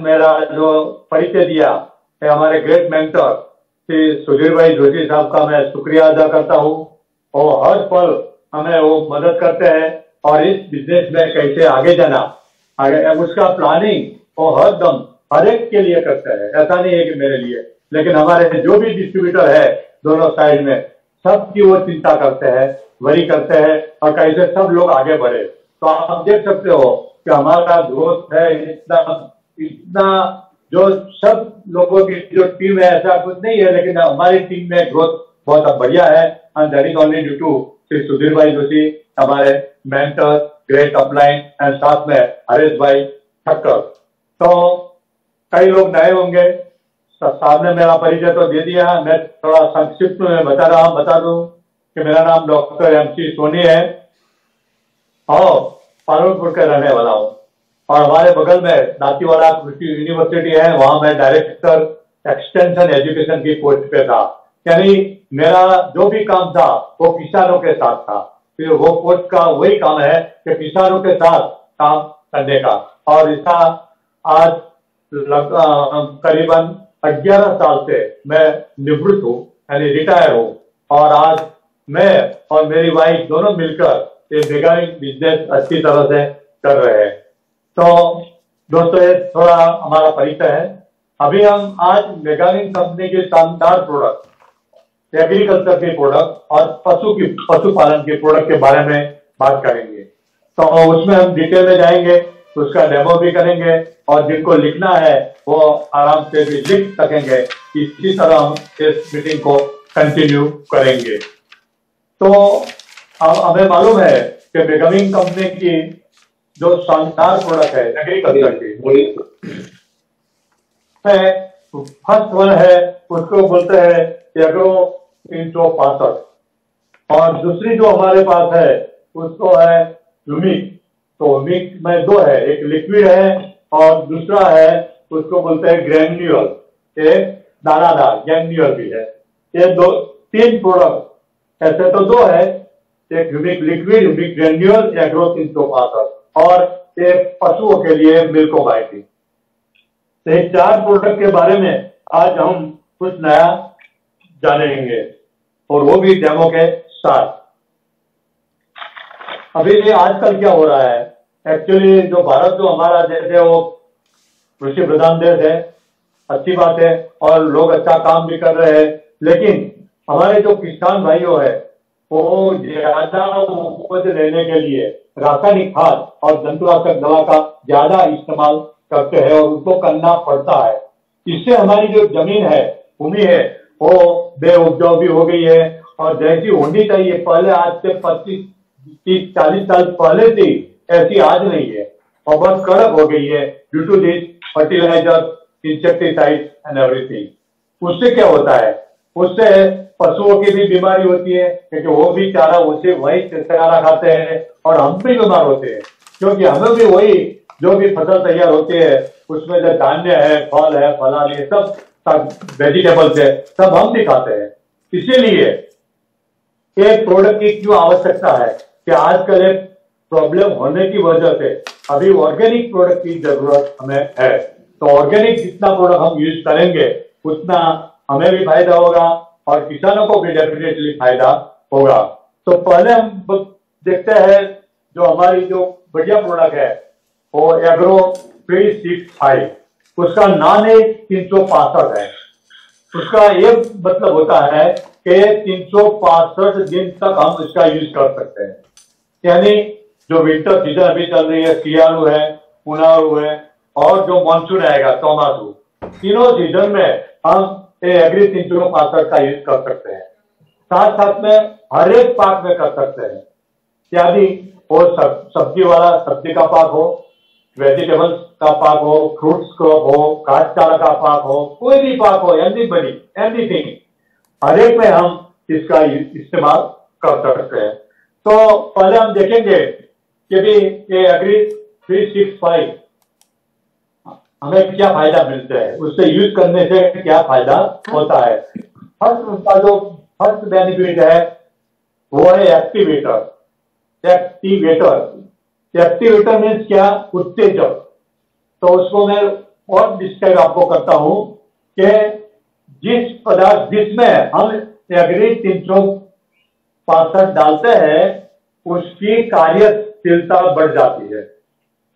मेरा जो परिचय दिया है हमारे ग्रेट मेंटर श्री सुधीर भाई जोशी साहब का मैं शुक्रिया अदा करता हूँ। और हर पल हमें वो मदद करते हैं और इस बिज़नेस में कैसे आगे जाना। आगे उसका प्लानिंग वो हर दम हर एक के लिए करते हैं। ऐसा नहीं है कि मेरे लिए, लेकिन हमारे जो भी डिस्ट्रीब्यूटर है दोनों साइड में, सबकी वो चिंता करते हैं वरी करते हैं और कैसे सब लोग आगे बढ़े। तो आप देख सकते हो कि हमारा ग्रोथ है इतना इतना जो सब लोगों की जो टीम है, ऐसा कुछ नहीं है, लेकिन हमारी टीम में ग्रोथ बहुत बढ़िया है। And that is only due to Shri Sudhir Bhai Joshi, हमारे मेंटर ग्रेट अपलाइन एंड साथ में हरेश भाई ठक्कर। तो कई लोग नए होंगे साहब ने मेरा परिचय तो दे दिया। मैं थोड़ा संक्षिप्त में बता रहा हूँ, बता दूँ कि मेरा नाम डॉक्टर एम सी सोनी है और पालनपुर का रहने वाला हूँ। और हमारे बगल में दातीवाड़ा कृषि यूनिवर्सिटी है, वहाँ मैं डायरेक्टर एक्सटेंशन एजुकेशन की पोस्ट पे था। यानी मेरा जो भी काम था, वो किसानों के साथ था। फिर वो पोस्ट का वही काम है कि किसानों के साथ काम करने का। और इसका आज करीबन 11 साल से मैं निवृत्त हूँ, यानी रिटायर हूँ। और आज मैं और मेरी वाइफ दोनों मिलकर ये मेगानिक बिज़नेस अच्छी तरह से कर रहे हैं। तो दोस्तों, ये थोड़ा हमारा परिचय है। अभी हम आज मेगानिक कंपनी के शानदार प्रोडक्ट एग्रीकल्चर के प्रोडक्ट और पशु की, पशुपालन के प्रोडक्ट के बारे में बात करेंगे। तो उसमें हम डिटेल में जाएँगे, उसका डेमो भी करेंगे और जिनको लिखना है, वो आराम से भी लिख सकेंगे इसी तरह हम इस मीटिंग को कंटिन्यू करेंगे। तो अब हमें मालूम है कि बेगमिंग कंपनी की जो शानदार प्रोडक्ट है एग्रीकल्चर की है। फ़र्स्ट वन है उसको बोलते हैं एग्रो तीन सौ पांसठ और दूसरी जो हमारे पास है उसको है यूमिक तो मिक्स में दो है एक लिक्विड है और दूसरा है उसको बोलते हैं ग्रेन्यूअल एक दानादार ग्रेन्यूअल भी है। ये दो तीन प्रोडक्ट ऐसे तो दो है एक यूनिक लिक्विड यूनिक ग्रेन्यूअल या ग्रोथ इंस्टोपाथर और एक पशुओं के लिए मिल्कोबाइटिन तो ये चार प्रोडक्ट के बारे में आज हम कुछ नया जानेंगे, और वो भी डेमो के साथ। अभी ये आजकल क्या हो रहा है? एक्चुअली जो भारत जो हमारा देश है, वो कृषि प्रधान देश है, अच्छी बात है, और लोग अच्छा काम भी कर रहे हैं। लेकिन हमारे जो किसान भाइयों है वो ज़्यादा उपज लेने के लिए रासायनिक खाद और जंतुनाशक दवा का ज़्यादा इस्तेमाल करते हैं और उसको करना पड़ता है। इससे हमारी जो ज़मीन है, भूमि है, वो बे उपजाऊ भी हो गई है और जैसी होनी चाहिए, पहले आज से पच्चीस तीस चालीस साल पहले थी ऐसी आज नहीं है और बहुत कड़क हो गई है due to this fertiliser insecticide and everything उससे क्या होता है? उससे पशुओं की भी बीमारी होती है, क्योंकि वो भी चारा उसे वही चारा खाते हैं और हम भी बीमार होते हैं। क्योंकि हमें भी वही जो भी फ़सल तैयार होती है, उसमें जो धान्य है, फल है, फलान ये सब सब वेजिटेबल्स है सब हम भी खाते हैं। इसीलिए एक प्रोडक्ट की क्यों आवश्यकता है कि आजकल एक प्रॉब्लम होने की वजह से अभी ऑर्गेनिक प्रोडक्ट की ज़रूरत हमें है। तो ऑर्गेनिक जितना प्रोडक्ट हम यूज़ करेंगे, उतना हमें भी फ़ायदा होगा और किसानों को भी डेफिनेटली फ़ायदा होगा। तो पहले हम देखते हैं जो हमारी जो बढ़िया प्रोडक्ट है, वो एग्रो थ्री सिक्स फाइव उसका नाम है तीन सौ पासठ है। उसका ये मतलब होता है कि तीन सौ पासठ दिन तक हम इसका यूज़ कर सकते हैं। यानी जो विंटर सीज़न अभी चल रही है, सियालू है, उनारू है, और जो मानसून आएगा चौमासू तीनों सीज़न में हम एग्री तीन सौ पासठ का यूज़ कर सकते हैं। साथ साथ में हर एक पाक में कर सकते हैं। इत्यादि वो सब, सब्ज़ी वाला सब्ज़ी का पाक हो वेजिटेबल्स का पाक हो फ्रूट्स क्रॉप हो घास चारा का पाक हो कोई भी पाक हो एनी बनी एनीथिंग हर एक में हम इसका इस्तेमाल कर सकते हैं। तो पहले हम देखेंगे कि भी ये अग्री थ्री सिक्स फाइव हमें क्या फ़ायदा मिलता है? उससे यूज़ करने से क्या फ़ायदा होता है? फ़र्स्ट उसका जो फ़र्स्ट बेनिफिट है, वो है एक्टिवेटर। एक्टिवेटर। एक्टिवेटर मीन्स क्या? उत्तेजक। तो उसको मैं और डिस्क्राइब आपको करता हूँ कि जिस पदार्थ जिसमें हम एग्री तीन सौ पांसठ डालते हैं, उसकी कार्यशीलता बढ़ जाती है।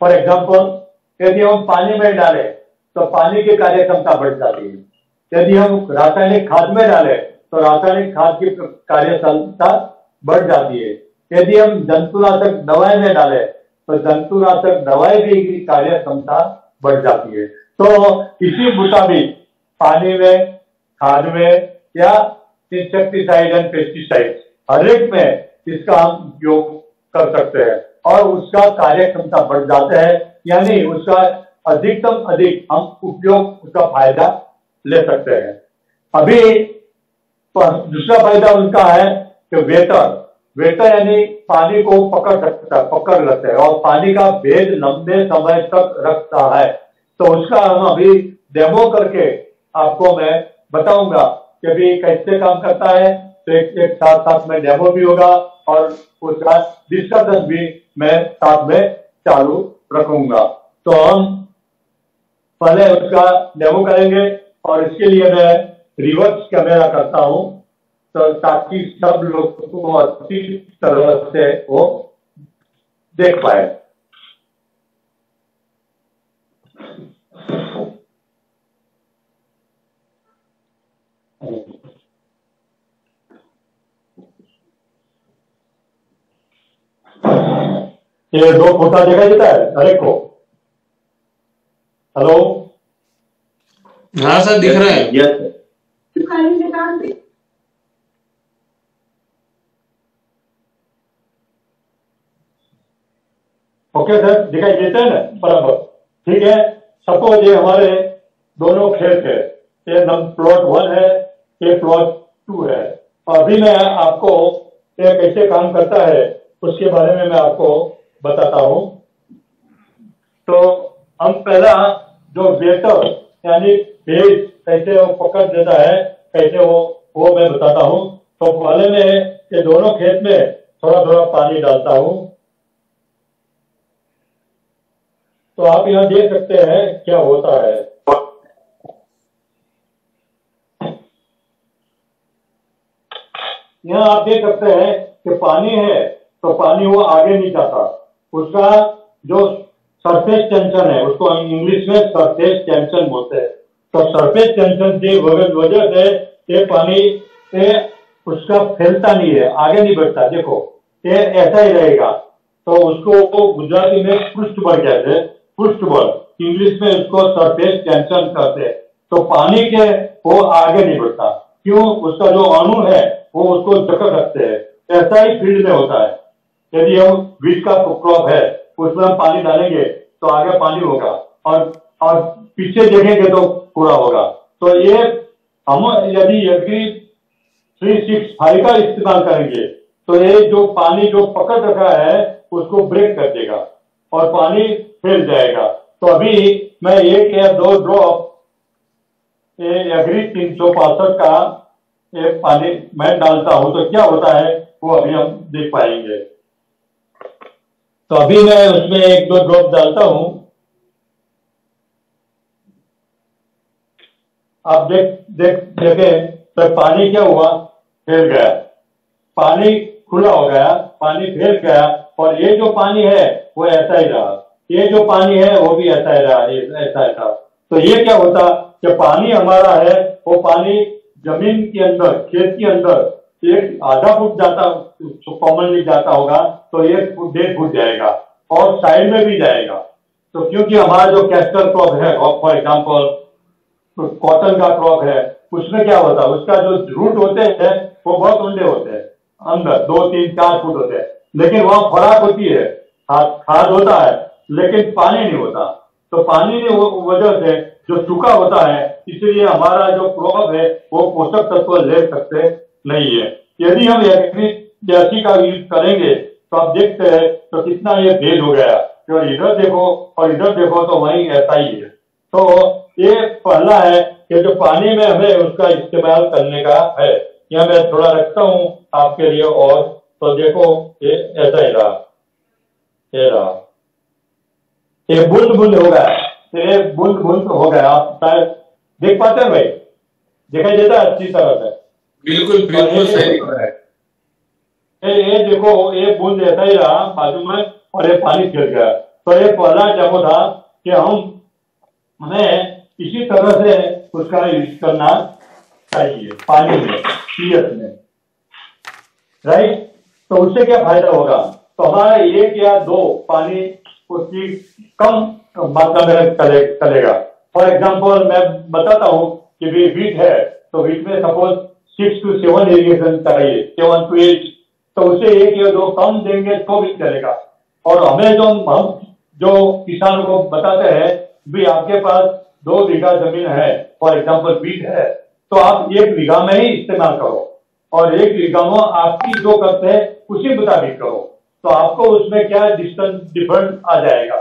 फॉर एग्ज़ाम्पल यदि हम पानी में डालें तो पानी की कार्य क्षमता बढ़ जाती है। यदि हम रासायनिक खाद में डालें तो रासायनिक खाद की कार्य क्षमता बढ़ जाती है। यदि हम जंतुनाशक दवाएँ में डालें तो जंतुनाशक दवाई की कार्य क्षमता बढ़ जाती है। तो इसी मुताबिक पानी में, खाद में या इंसेक्टिसाइड एंड पेस्टिसाइड हर एक में इसका हम उपयोग कर सकते हैं। और उसका कार्य क्षमता बढ़ जाता है यानी उसका अधिकतम अधिक हम उपयोग उसका फ़ायदा ले सकते हैं। अभी दूसरा फ़ायदा उनका है कि वेटर वेटर यानी पानी को पकड़ सकता है पकड़ रखता है और पानी का भेद लंबे समय तक रखता है। तो उसका हम अभी डेमो करके आपको मैं बताऊँगा कि अभी कैसे काम करता है। तो एक, एक साथ साथ में डेमो भी होगा और उसका डिस्कशन भी मैं साथ में चालू रखूँगा। तो हम पहले उसका डेमो करेंगे और इसके लिए मैं रिवर्स कैमरा करता हूँ। तो ताकि सब लोग को अच्छी तरह से वो देख पाए। ये दो फोटा देखा देता है एक को। हेलो? हाँ सर दिख रहे हैं। यस ओके सर दिखाई देते हैं ना बराबर। ठीक है सपोज़ ये हमारे दोनों खेत है ये प्लॉट वन है ये प्लॉट टू है। अभी मैं आपको ये कैसे काम करता है उसके बारे में मैं आपको बताता हूँ। तो हम पहला जो वेटर, यानी भेज, कैसे वो पकड़ देता है, कैसे वो वो मैं बताता हूँ। तो पहले में ये दोनों खेत में थोड़ा थोड़ा पानी डालता हूँ। तो आप यहाँ देख सकते हैं क्या होता है। यहाँ आप देख सकते हैं कि पानी है तो पानी वो आगे नहीं जाता। उसका जो सरफेस टेंशन है, उसको इंग्लिश में सरफेस टेंशन बोलते हैं। तो सरफेस टेंशन की वजह से ये पानी, ये उसका फैलता नहीं है, आगे नहीं बढ़ता। देखो, ये ऐसा ही रहेगा। तो उसको गुजराती में पृष्ठ बल कहते हैं। पृष्ठ बल इंग्लिश में उसको सरफेस टेंशन कहते हैं। तो पानी के, वो आगे नहीं बढ़ता। क्यों? उसका जो अणु है, वो उसको जकड़ रखते हैं। ऐसा ही फ़ील्ड में होता है। यदि हम बीज का क्रॉप है, उसमें हम पानी डालेंगे तो आगे पानी होगा। और और पीछे देखेंगे तो पूरा होगा। तो ये हम यदि थ्री सिक्स फाइव का इस्तेमाल करेंगे तो ये जो पानी जो पकड़ रखा है, उसको ब्रेक कर देगा और पानी फैल जाएगा। तो अभी मैं एक या दो ड्रॉप एग्री तीन सौ पांसठ का ये पानी मैं डालता हूँ तो क्या होता है, वो अभी हम देख पाएँगे। तो अभी मैं उसमें एक दो ड्रॉप डालता हूँ। आप देख देख देखें तो पानी क्या हुआ? फैल गया। पानी खुला हो गया पानी फैल गया और ये जो पानी है वो ऐसा ही रहा। ये जो पानी है वो भी ऐसा ही रहा ऐसा ही था। तो ये क्या होता? कि पानी हमारा है वो पानी ज़मीन के अंदर खेत के अंदर एक आधा फुट जाता कॉमनली जाता होगा तो एक फुट डेढ़ फुट जाएगा, और साइड में भी जाएगा। तो क्योंकि हमारा जो कैस्टर क्रॉप है फॉर एग्ज़ाम्पल कॉटन का क्रॉप है, उसमें क्या होता है, उसका जो रूट होते हैं, वो बहुत ऊंडे होते हैं, अंदर, दो, तीन, चार फुट होते हैं। लेकिन वहाँ खुराक होती है, खाद होता है, लेकिन पानी नहीं होता। तो पानी की वजह से जो सूखा होता है, इसलिए हमारा जो क्रॉप है, वो पोषक तत्व ले सकते नहीं है। यदि हम जैसी का यूज़ करेंगे तो आप देखते हैं तो कितना ये भेद हो गया। तो इधर देखो और इधर देखो तो वही ऐसा ही है। तो ये पहला है कि जो पानी में हमें उसका इस्तेमाल करने का है, यह मैं थोड़ा रखता हूँ आपके लिए और तो देखो ये ऐसा ही रहा। ये रहा। ये बुंद बुंद हो गया। ये बूंद बूंद हो गया। आप शायद देख पाते हैं भाई? दिखाई देता है अच्छी तरह से। बिल्कुल बिल्कुल सही रहा है। ये ये देखो ये बूंद ऐसा ही रहा बाजू में और ये पानी गिर गया। तो ये पहला डेमो था कि हम हमें इसी तरह से उसका यूज़ करना चाहिए पानी में पीएस में। राइट तो उससे क्या फ़ायदा होगा? तो हमारा एक या दो पानी उसकी कम मात्रा में चले चलेगा। फॉर एग्ज़ाम्पल मैं बताता हूँ कि भी वीट है तो वीट में suppose six to seven irrigation चाहिए सेवन टू एट तो उसे एक या दो कम देंगे तो भी चलेगा और हमें जो हम जो किसानों को बताते हैं भी आपके पास दो बीघा ज़मीन है फॉर एग्ज़ाम्पल बीट है तो आप एक बीघा में ही इस्तेमाल करो और एक बीघा में आपकी जो करते हैं उसी मुताबिक करो तो आपको उसमें क्या डिस्टेंस डिफरेंट आ जाएगा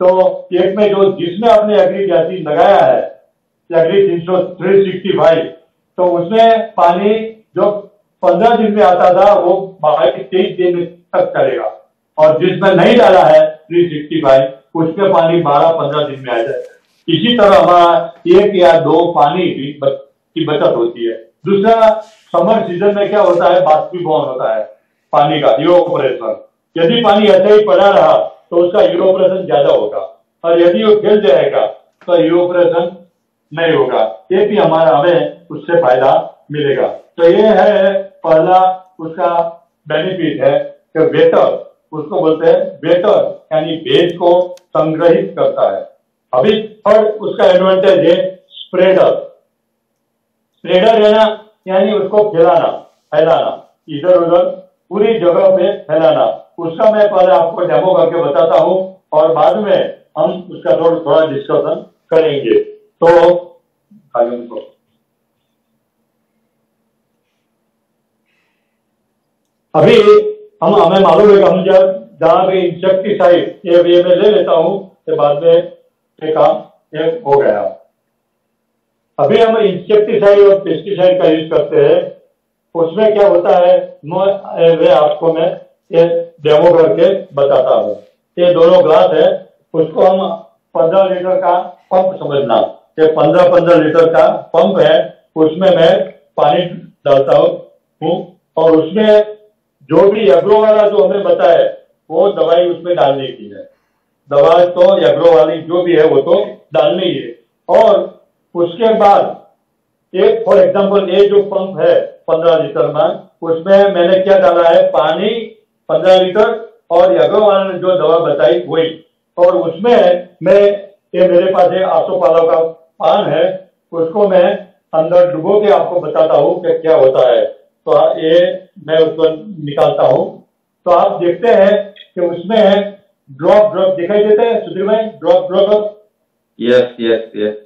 तो एक में जो जिसमें आपने एग्री जाति लगाया है एग्री तीन सौ थ्री सिक्सटी फाइव तो उसमें पानी जो पंद्रह दिन में आता था वो बाईस तेईस दिन तक चलेगा। और जिसमें नहीं डाला है थ्री सिक्सटी फाइव उसमें पानी बारह पंद्रह दिन में आ जाए। इसी तरह हमारा एक या दो पानी की, की बचत होती है। दूसरा समर सीज़न में क्या होता है? बाष्पीभवन होता है पानी का यूरोप्रेशन यदि पानी ऐसे ही पड़ा रहा तो उसका यूरोप्रेशन ज़्यादा होगा। और यदि वो गिर जाएगा तो यूरोप्रेशन नहीं होगा। ये भी हमारा हमें उससे फ़ायदा मिलेगा। तो ये है पहला उसका बेनिफिट है कि वेटर उसको बोलते हैं वेटर यानी भेज को संग्रहित करता है। अभी थर्ड उसका एडवांटेज है स्प्रेडर स्प्रेडर है ना, यानी उसको फैलाना फैलाना। इधर उधर, पूरी जगह पे फैलाना। उसका मैं पहले आपको डेमो करके बताता हूँ, और बाद में हम उसका थोड़ा थोड़ा डिस्कशन करेंगे। खाली उनको अभी हम हमें मालूम है कि हम जब जहाँ भी इंसेक्टिसाइड ये ये मैं ले लेता हूँ तो बाद में ये काम ये हो गया। अभी हम इंसेक्टिसाइड और पेस्टिसाइड का यूज़ करते हैं। उसमें क्या होता है, मैं आपको मैं ये डेमो करके बताता हूँ। ये दोनों ग्लास है, उसको हम पंद्रह लीटर का पंप समझना। ये पंद्रह पंद्रह लीटर का पंप है, उसमें मैं पानी डालता हूँ और उसमें जो भी एग्रो वाला जो हमें बताया वो दवाई उसमें डालने की है। दवा तो एग्रो वाली जो भी है, वो तो डालनी है और उसके बाद, एक फॉर एग्जांपल ये जो पंप है पंद्रह लीटर में उसमें मैंने क्या डाला है, पानी पंद्रह लीटर और एग्रो वाले ने जो दवा बताई, वही। और उसमें मैं, ये मेरे पास एक आसोपाला का पान है उसको मैं अंदर डुबो के आपको बताता हूँ कि क्या होता है। तो ये मैं उसको निकालता हूँ। तो आप देखते हैं कि उसमें है ड्रॉप ड्रॉप दिखाई देते हैं Sudhir Bhai drop drop yes yes yes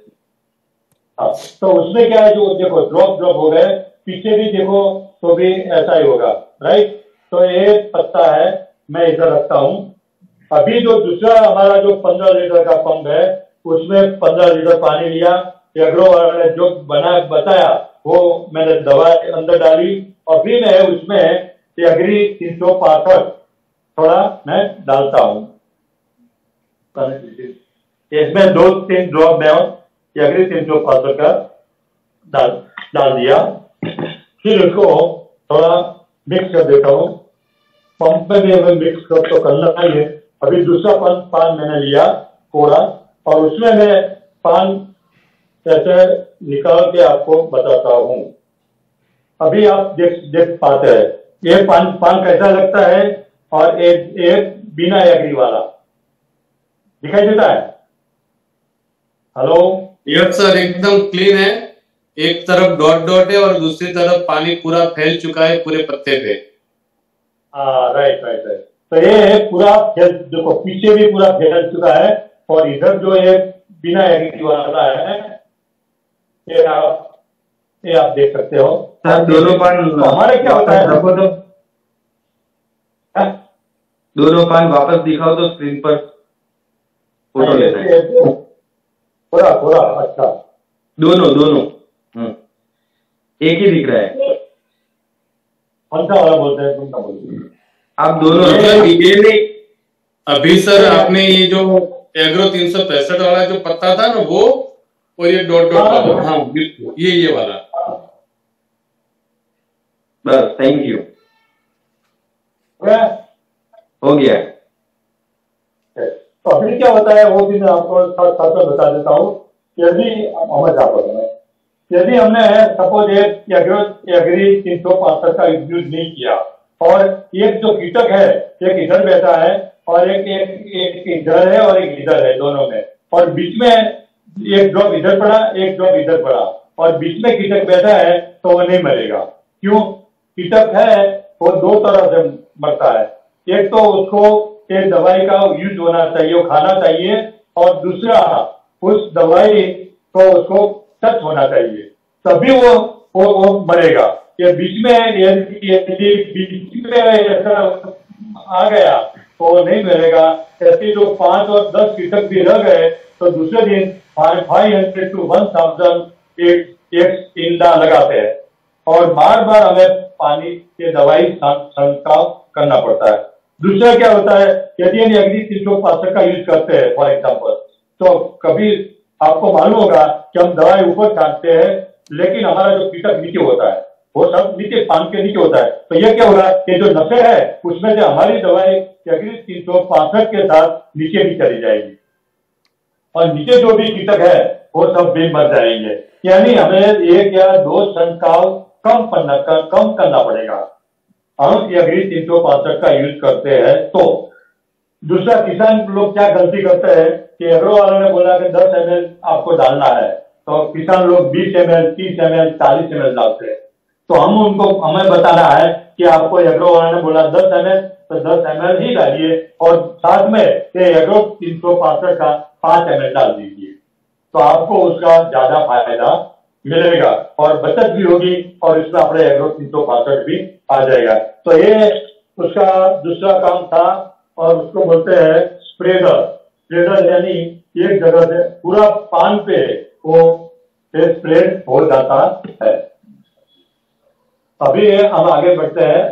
हाँ तो उसमें क्या है जो देखो ड्रॉप ड्रॉप हो गए पीछे भी देखो तो भी ऐसा ही होगा राइट तो ये पत्ता है मैं इधर रखता हूँ। अभी जो दूसरा हमारा जो पंद्रह लीटर का पंप है उसमें पंद्रह लीटर पानी लिया एग्रो ने जो बना, बताया, वो मैंने दवा अंदर डाली, और फिर मैं उसमें अग्री तीन सौ पासठ थोड़ा मैं डालता हूँ। इसमें दो, तीन ड्रॉप मैं अग्री तीन सौ पासठ का डाल डाल दिया। फिर उसको थोड़ा मिक्स कर देता हूँ। पंप में भी हमें मिक्स कर तो करना है अभी दूसरा पंप पान मैंने लिया, कोड़ा। और उसमें मैं पान ऐसे निकाल के आपको बताता हूँ। अभी आप देख देख पाते हैं। ये पान पान कैसा लगता है? और एक एक बिना एग्री वाला। दिखाई देता है? हेलो? यस सर एकदम क्लीन है। एक तरफ़ डॉट डॉट है और दूसरी तरफ़ पानी पूरा फैल चुका है पूरे पत्ते पे। हाँ राइट राइट राइट तो ये पूरा फैल देखो पीछे भी पूरा फैल चुका है। और इधर जो है बिना एग्री वाला है ये आप ये आप देख सकते हो। सर दोनों पान तो हमारे क्या होता है? रखो तो। हाँ? दोनों पान वापस दिखाओ तो स्क्रीन पर फ़ोटो लेना है। थोड़ा थोड़ा अच्छा। दोनों दोनों। हम्म। एक ही दिख रहा है। कौन सा वाला बोलते हैं तुम क्या बोलते हो? आप दोनों ये- ये अभी सर आपने ये जो एग्रो तीन सौ पैंसठ वाला जो पत्ता था ना वो और ये डॉट डॉट वाला। हाँ बिल्कुल। ये ये वाला। बस थैंक यू हो गया। तो अभी क्या होता है वो भी मैं आपको साथ साथ में बता देता हूँ। यदि अमर आप यदि हमने सपोज़ एक एग्रो एग्री तीन सौ पांसठ का यूज़ नहीं किया और एक जो कीटक है एक इधर बैठा है और एक एक एक इधर है और एक इधर है दोनों में। और बीच में एक ड्रॉप इधर पड़ा एक ड्रॉप इधर पड़ा। और बीच में कीटक बैठा है तो वो नहीं मरेगा। क्यों? कीटक है वो दो तरह से मरता है। एक तो उसको एक दवाई का यूज़ होना चाहिए वो खाना चाहिए और दूसरा उस दवाई को उसको टच होना चाहिए। तभी वो वो, वो मरेगा। ये बीच में यदि बीच में ऐसा आ गया। वो नहीं मरेगा ऐसे जो पाँच और दस कीटक भी रह गए तो दूसरे दिन five hundred to one thousand एक इंडा लगाते हैं। और बार बार हमें पानी के दवाई छंटकाव करना पड़ता है। दूसरा क्या होता है, यदि हम अग्नि पांसठ का यूज़ करते हैं फॉर एग्ज़ाम्पल तो कभी आपको मालूम होगा कि हम दवाई ऊपर छाटते हैं, लेकिन हमारा जो कीटक नीचे होता है वो सब नीचे पान के नीचे होता है। तो ये क्या होगा कि जो नशे है, उसमें से हमारी दवाई तीन सौ पांसठ के साथ नीचे भी चली जाएगी। और नीचे जो भी कीटक है, वो सब भी मर जाएँगे। यानी हमें एक या दो छंटकाव कम करना कम करना पड़ेगा। हम अग्नि तीन सौ पांसठ का यूज़ करते हैं तो दूसरा किसान लोग क्या गलती करते हैं कि एग्रो वालों ने बोला कि दस एम आपको डालना है। तो किसान लोग बीस एम एल, तीस एम एल, चालीस एम एल डालते हैं। तो हम उनको, हमें बताना है कि आपको एग्रो वाला ने बोला, दस एम एल तो दस एम एल ही डालिए और साथ में ये एग्रो तीन सौ पांसठ का पाँच एम एल डाल दीजिए। तो आपको उसका ज़्यादा फ़ायदा मिलेगा और बचत भी होगी और इसमें अपने एग्रो तीन सौ पांसठ भी आ जाएगा। तो ये उसका दूसरा काम था और उसको बोलते हैं स्प्रेडर स्प्रेडर यानी एक जगह से पूरा पान पे वो स्प्रेड हो जाता है। अभी हम आगे बढ़ते हैं।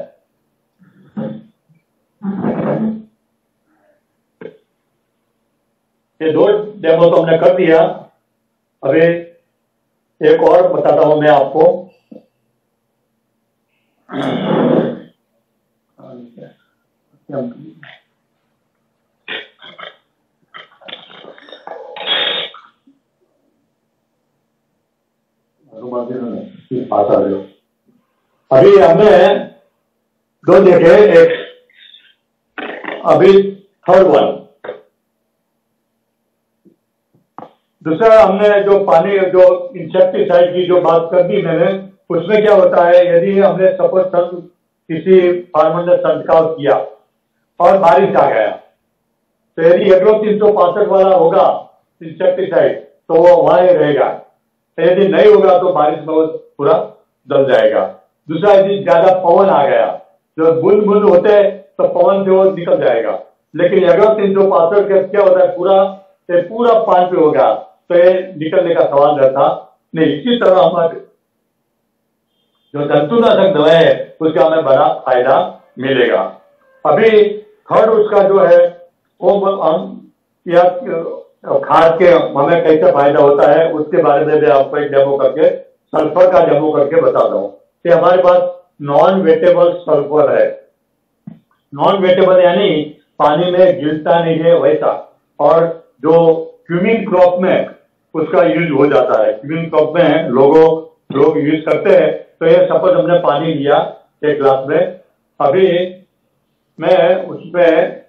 ये दो डेमो तो हमने कर दिया। अभी एक और बताता हूँ मैं आपको। पास आ रहे हो। अभी हमने दो देखे एक अभी थर्ड वन दूसरा हमने जो पानी, जो इंसेक्टिसाइड की जो बात कर दी मैंने, उसमें क्या होता है, यदि हमने सपोज़ किसी फार्मर ने संटकाव किया और बारिश आ गया तो यदि एग्रो तीन सौ पांसठ वाला होगा इंसेक्टिसाइड तो वो वहाँ रहेगा। तो यदि नहीं होगा तो बारिश में पूरा दल जाएगा। दूसरा यदि ज़्यादा पवन आ गया। जो बुंद बुंद होते तो पवन जो निकल जाएगा। लेकिन अगर तीन सौ पांसठ का क्या होता है, पूरा ये पूरा पान पे हो गया तो ये निकलने का सवाल रहता नहीं। इसी तरह हमारे जो जंतुनाशक दवाएँ है, उसका हमें बड़ा फ़ायदा मिलेगा। अभी थर्ड उसका जो है, वो हम या खाद के हमें कैसे फ़ायदा होता है, उसके बारे में भी आपको एक डेमो करके सल्फ़र का डेमो करके बता हूँ कि हमारे पास नॉन वेटेबल सल्फ़र है। नॉन वेटेबल यानी पानी में गिरता नहीं है वैसा। और जो क्यूमिन क्रॉप में उसका यूज़ हो जाता है। क्यूमिन क्रॉप में लोगों, लोग यूज़ करते हैं। तो ये सपोज़ हमने पानी लिया एक ग्लास में। अभी मैं उसमें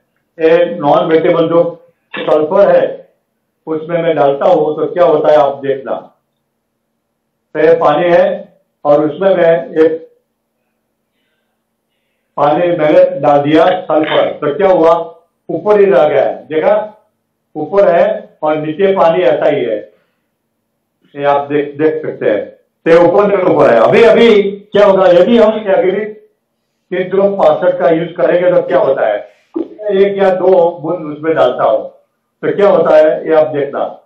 नॉन वेटेबल जो सल्फ़र है, उसमें मैं डालता हूँ तो क्या होता है आप देखना। तो ये पानी है और उसमें मैं एक पानी मैंने डाल दिया सल्फ़र तो क्या हुआ? ऊपर ही रह गया देखा? ऊपर है और नीचे पानी ऐसा ही है। ये आप देख देख सकते हैं। तो ऊपर ऊपर है। अभी अभी क्या होगा यदि हम अग्नि तीन किलो पांसठ का यूज़ करेंगे तो क्या होता है? एक या दो बूंद उसमें डालता हूँ। तो क्या होता है? ये आप देखना।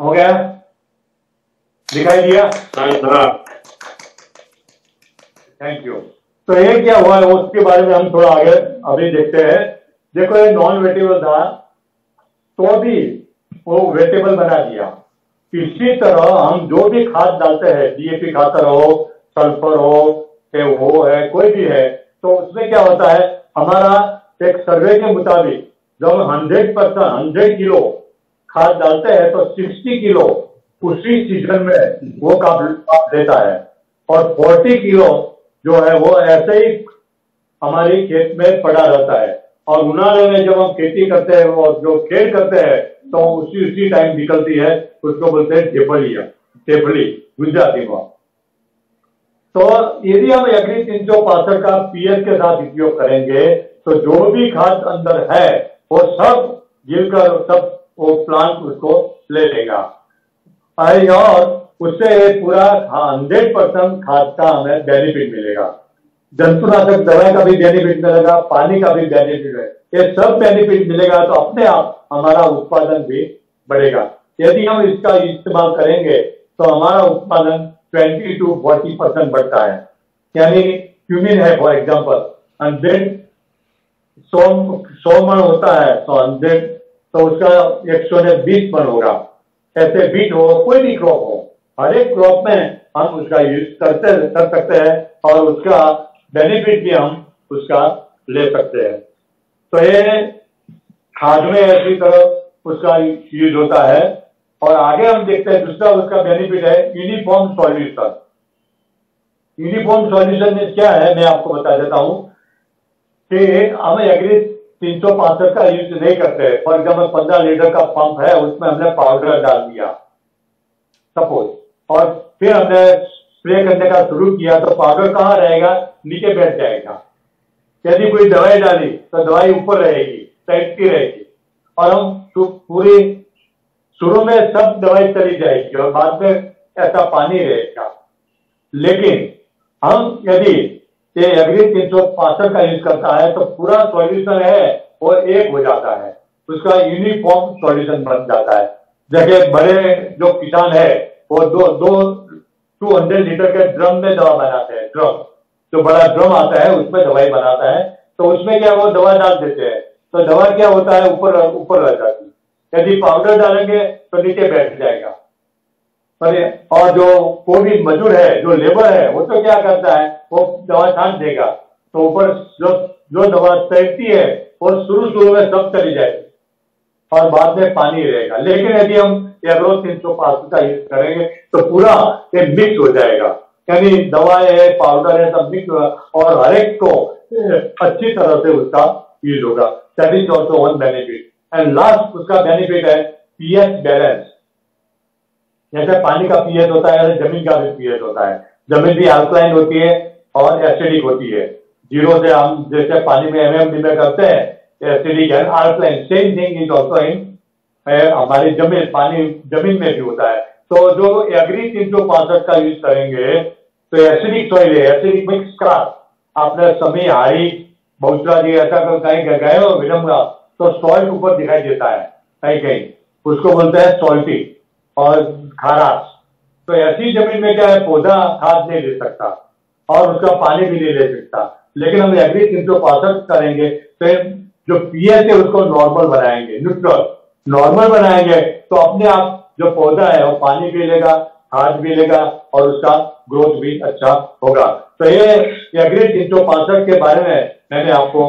हो गया? दिखाई दिया? थैंक यू तो ये क्या हुआ है उसके बारे में हम थोड़ा आगे अभी देखते हैं। देखो ये नॉन वेटेबल था तो भी वो वेटेबल बना दिया। इसी तरह हम जो भी खाद डालते हैं डीएपी खातर हो सल्फ़र हो के वो है कोई भी है तो उसमें क्या होता है हमारा एक सर्वे के मुताबिक जब हंड्रेड परसेंट हंड्रेड किलो खाद डालते हैं तो सिक्सटी किलो उसी सीज़न में वो काप देता है। और फोर्टी किलो जो है वो ऐसे ही हमारे खेत में पड़ा रहता है। और उन्हारे में जब हम खेती करते हैं और जो खेल करते हैं तो उसी उसी टाइम निकलती है, उसको बोलते हैं टेपलिया टेपली गुजराती में। तो यदि हम एग्री तीन सौ पासठ का पीएच के साथ उपयोग करेंगे तो जो भी खाद अंदर है, वो सब गिरकर सब वो प्लांट उसको ले लेगा। और उससे पूरा हंड्रेड परसेंट खाद का हमें बेनिफिट मिलेगा। जंतुनाशक दवाई का भी बेनिफिट मिलेगा, पानी का भी बेनिफिट है। ये सब बेनिफिट मिलेगा तो अपने आप हमारा उत्पादन भी बढ़ेगा। यदि हम इसका इस्तेमाल करेंगे तो हमारा उत्पादन 20 टू 40 परसेंट बढ़ता है। यानी क्यूमिन है फॉर एग्ज़ाम्पल हंड्रेड सौ सौ मन होता है तो हंड्रेड तो उसका एक सौ ने बीस मन होगा। ऐसे बीट हो, कोई भी क्रॉप हो, हर एक क्रॉप में हम उसका यूज़ करते, कर सकते हैं और उसका बेनिफिट भी हम उसका ले सकते हैं। तो ये खाद में ऐसी तरह उसका यूज़ होता है और आगे हम देखते हैं, दूसरा उसका बेनिफिट है यूनिफॉर्म सॉल्यूशन यूनिफॉर्म सॉल्यूशन में क्या है, मैं आपको बता देता हूँ कि हम एग्री तीन सौ पांसठ का यूज़ नहीं करते फॉर एग्ज़ाम्पल पंद्रह लीटर का पंप है, उसमें हमने पाउडर डाल दिया, सपोज़। और फिर हमने स्प्रे करने का शुरू किया तो पाउडर कहाँ रहेगा? नीचे बैठ जाएगा। यदि कोई दवाई डाली तो दवाई ऊपर रहेगी तैरती रहेगी। और हम पूरी, शुरू में सब दवाई चली जाएगी, और बाद में ऐसा पानी रहेगा। लेकिन हम यदि ये एग्री तीन सौ पांसठ का यूज़ करता है तो पूरा सॉल्यूशन है वो एक हो जाता है। उसका यूनिफॉर्म सॉल्यूशन बन जाता है। जैसे बड़े जो किसान है, वो दो दो टू हंड्रेड लीटर के ड्रम में दवा बनाते हैं ड्रम जो बड़ा ड्रम आता है, उसमें दवाई बनाता है। तो उसमें क्या वो दवा डाल देते हैं। तो दवा क्या होता है, ऊपर ऊपर रह जाती है। यदि पाउडर डालेंगे तो नीचे बैठ जाएगा। और जो कोई मजदूर है, जो लेबर है, वो तो क्या करता है? वो दवा छाट देगा। तो ऊपर जो जो दवा तैरती है, वो शुरू शुरू में सब चली जाएगी। और बाद में पानी रहेगा। लेकिन यदि हम एग्रो तीन सौ पाँच का यूज़ करेंगे तो पूरा ये मिक्स हो जाएगा। यानी दवाएँ है, पाउडर है, सब मिक्स और हर एक को अच्छी तरह से उसका यूज़ होगा। That is also one benefit and last उसका बेनिफिट है पीएच बैलेंस जैसे पानी का पीएच होता है, ज़मीन का भी पीएच होता है। ज़मीन भी अल्कलाइन होती है और एसिडिक होती है। ज़ीरो से हम जैसे पानी में एमएमडी में करते हैं एसिडिक है alkaline same thing is also in हमारी ज़मीन, पानी ज़मीन में भी होता है। तो जो एग्री तीन सौ पांसठ का यूज़ करेंगे तो एसिडिक सॉइल है एसिडिक मिक्स का आपने समी, हारी बहुतरा जी ऐसा कहीं गए हो विलम्बा तो सॉल्ट ऊपर दिखाई देता है कहीं कहीं उसको बोलते हैं सॉल्टी और खारास तो ऐसी ज़मीन में क्या है, पौधा खाद नहीं ले सकता और उसका पानी भी नहीं ले सकता। लेकिन हम एग्री तीन सौ पांसठ करेंगे तो जो पीएच है उसको नॉर्मल बनाएँगे न्यूट्रल नॉर्मल बनाएँगे तो अपने आप जो पौधा है, वो पानी भी लेगा, खाद भी लेगा और उसका ग्रोथ भी अच्छा होगा। तो ये एग्री तीन सौ पांसठ के बारे में मैंने आपको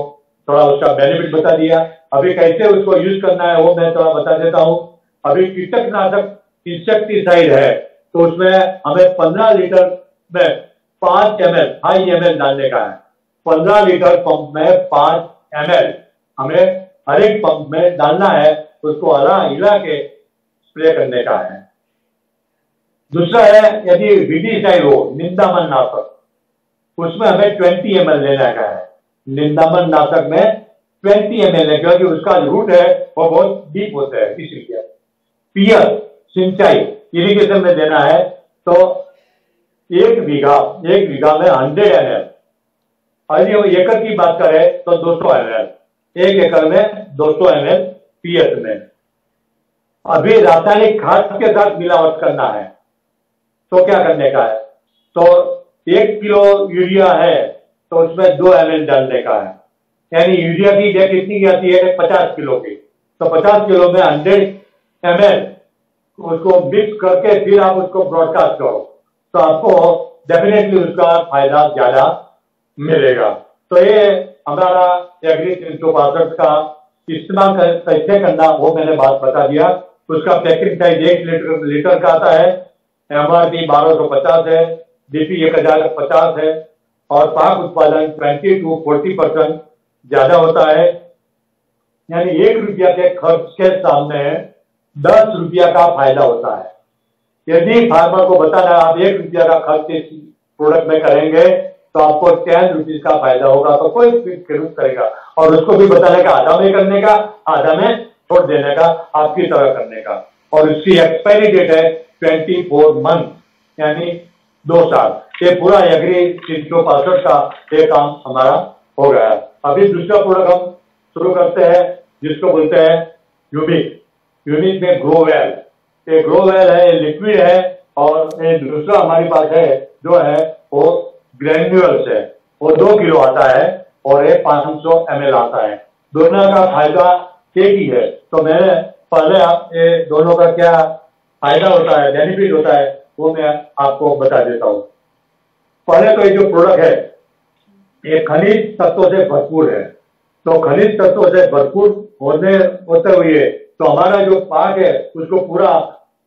थोड़ा उसका बेनिफिट बता दिया। अभी कैसे उसको यूज़ करना है, वो मैं थोड़ा बता देता हूँ। अभी कीटकनाशक इंसेक्टिसाइड है तो उसमें हमें पंद्रह लीटर में पाँच M L five M L डालने का है। पंद्रह लीटर पंप में पाँच एम एल हमें हर एक पंप में डालना है, उसको हरा हिला के स्प्रे करने का है। दूसरा है, यदि विडिसाइड हो निंदामन नाशक, उसमें हमें ट्वेंटी एमएल लेने का है। निंदामन नाशक में ट्वेंटी एम एल क्योंकि उसका रूट है, वो बहुत डीप होता है, इसीलिए। पियर सिंचाई इरिगेशन में देना है तो एक बीघा एक बीघा में हंड्रेड एम एल। यदि हम एकड़ की बात करें तो दो सौ एम एल। एक एकड़ में 200 एम एल पीएच में। अभी रासायनिक खाद के साथ मिलावट करना है तो क्या करने का है? तो एक किलो यूरिया है तो उसमें दो एम एल डालने का है। यानी यूरिया की डेट कितनी की आती है पचास किलो की। तो पचास किलो में हंड्रेड एम उसको मिक्स करके फिर आप उसको ब्रॉडकास्ट करो। तो आपको डेफिनेटली उसका फ़ायदा ज़्यादा मिलेगा। तो ये हमारा एग्री तीन सौ बासठ का इस्तेमाल कैसे करना, वो मैंने बात बता दिया। उसका पैकेट साइज़ एक लीटर लीटर का आता है। एम आर पी बारह सौ पचास है डीपी एक हज़ार पचास है, और पाक उत्पादन ट्वेंटी टू फोर्टी परसेंट ज़्यादा होता है। यानी एक रुपया के खर्च के सामने दस रुपया का फ़ायदा होता है। यदि फार्मर को बताना आप एक रुपया का खर्च इस प्रोडक्ट में करेंगे तो आपको टेन रुपीज़ का फ़ायदा होगा तो कोई खरीद करेगा। और उसको भी बताने का आधा में करने का, आधा में छोड़ देने का, आपकी तरह करने का। और उसकी एक्सपायरी डेट है ट्वेंटी फोर मंथ यानी दो साल। ये पूरा एग्री तीन सौ पांसठ का ये काम हमारा हो गया अभी दूसरा प्रोडक्ट हम शुरू करते हैं, जिसको बोलते हैं यूनिक यूनिक में ग्रो वेल ये ग्रो वेल है ये लिक्विड है, और ये दूसरा हमारे पास है, जो है, वो ग्रेन्यूल्स है। वो दो किलो आता है, और ये पाँच सौ आता है। दोनों का फ़ायदा एक ही है। तो मैं पहले आप ये दोनों का क्या फ़ायदा होता है बेनिफिट होता है, वो मैं आपको बता देता हूँ। पहले तो ये जो प्रोडक्ट है, ये खनिज तत्वों से भरपूर है। तो खनिज तत्वों से भरपूर होने, होते हुए तो हमारा जो पाक है, उसको पूरा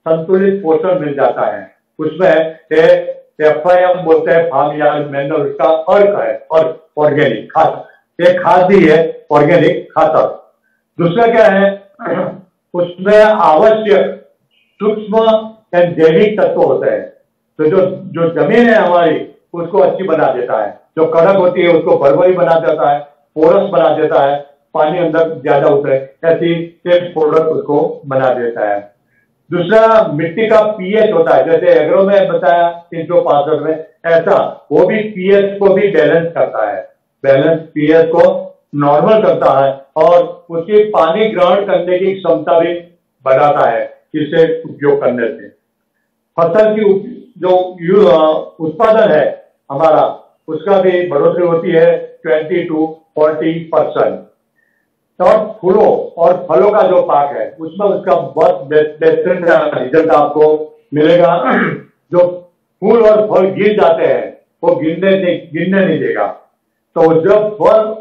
संतुलित पोषण मिल जाता है। उसमें एफ़ आई बोलते हैं फार्म या अर्क है और ऑर्गेनिक खाद एक खाद भी है ऑर्गेनिक खातर दूसरा क्या है? उसमें आवश्यक सूक्ष्म एंड जैविक तत्व होते हैं। तो जो जो ज़मीन है हमारी, उसको अच्छी बना देता है। जो कड़क होती है, उसको भरभरी बना देता है, पोरस बना देता है। पानी अंदर ज़्यादा उतरे ऐसी एक प्रोडक्ट उसको बना देता है। दूसरा, मिट्टी का पीएच होता है, जैसे एग्रो में बताया तीन सौ पांसठ में, ऐसा, वो भी पीएच को भी बैलेंस करता है। बैलेंस पीएच को नॉर्मल करता है और उसकी पानी ग्रहण करने की क्षमता भी बढ़ाता है, इसे उपयोग करने से। फ़सल की जो उत्पादन है हमारा, उसका भी बढ़ोतरी होती है ट्वेंटी टू फोर्टी परसेंट और फूलों और फलों का जो पाक है, उसमें उसका बहुत बेहतरीन रिज़ल्ट आपको मिलेगा। जो फूल और फल गिर जाते हैं, वो गिरने गिरने नहीं देगा। तो जब फल,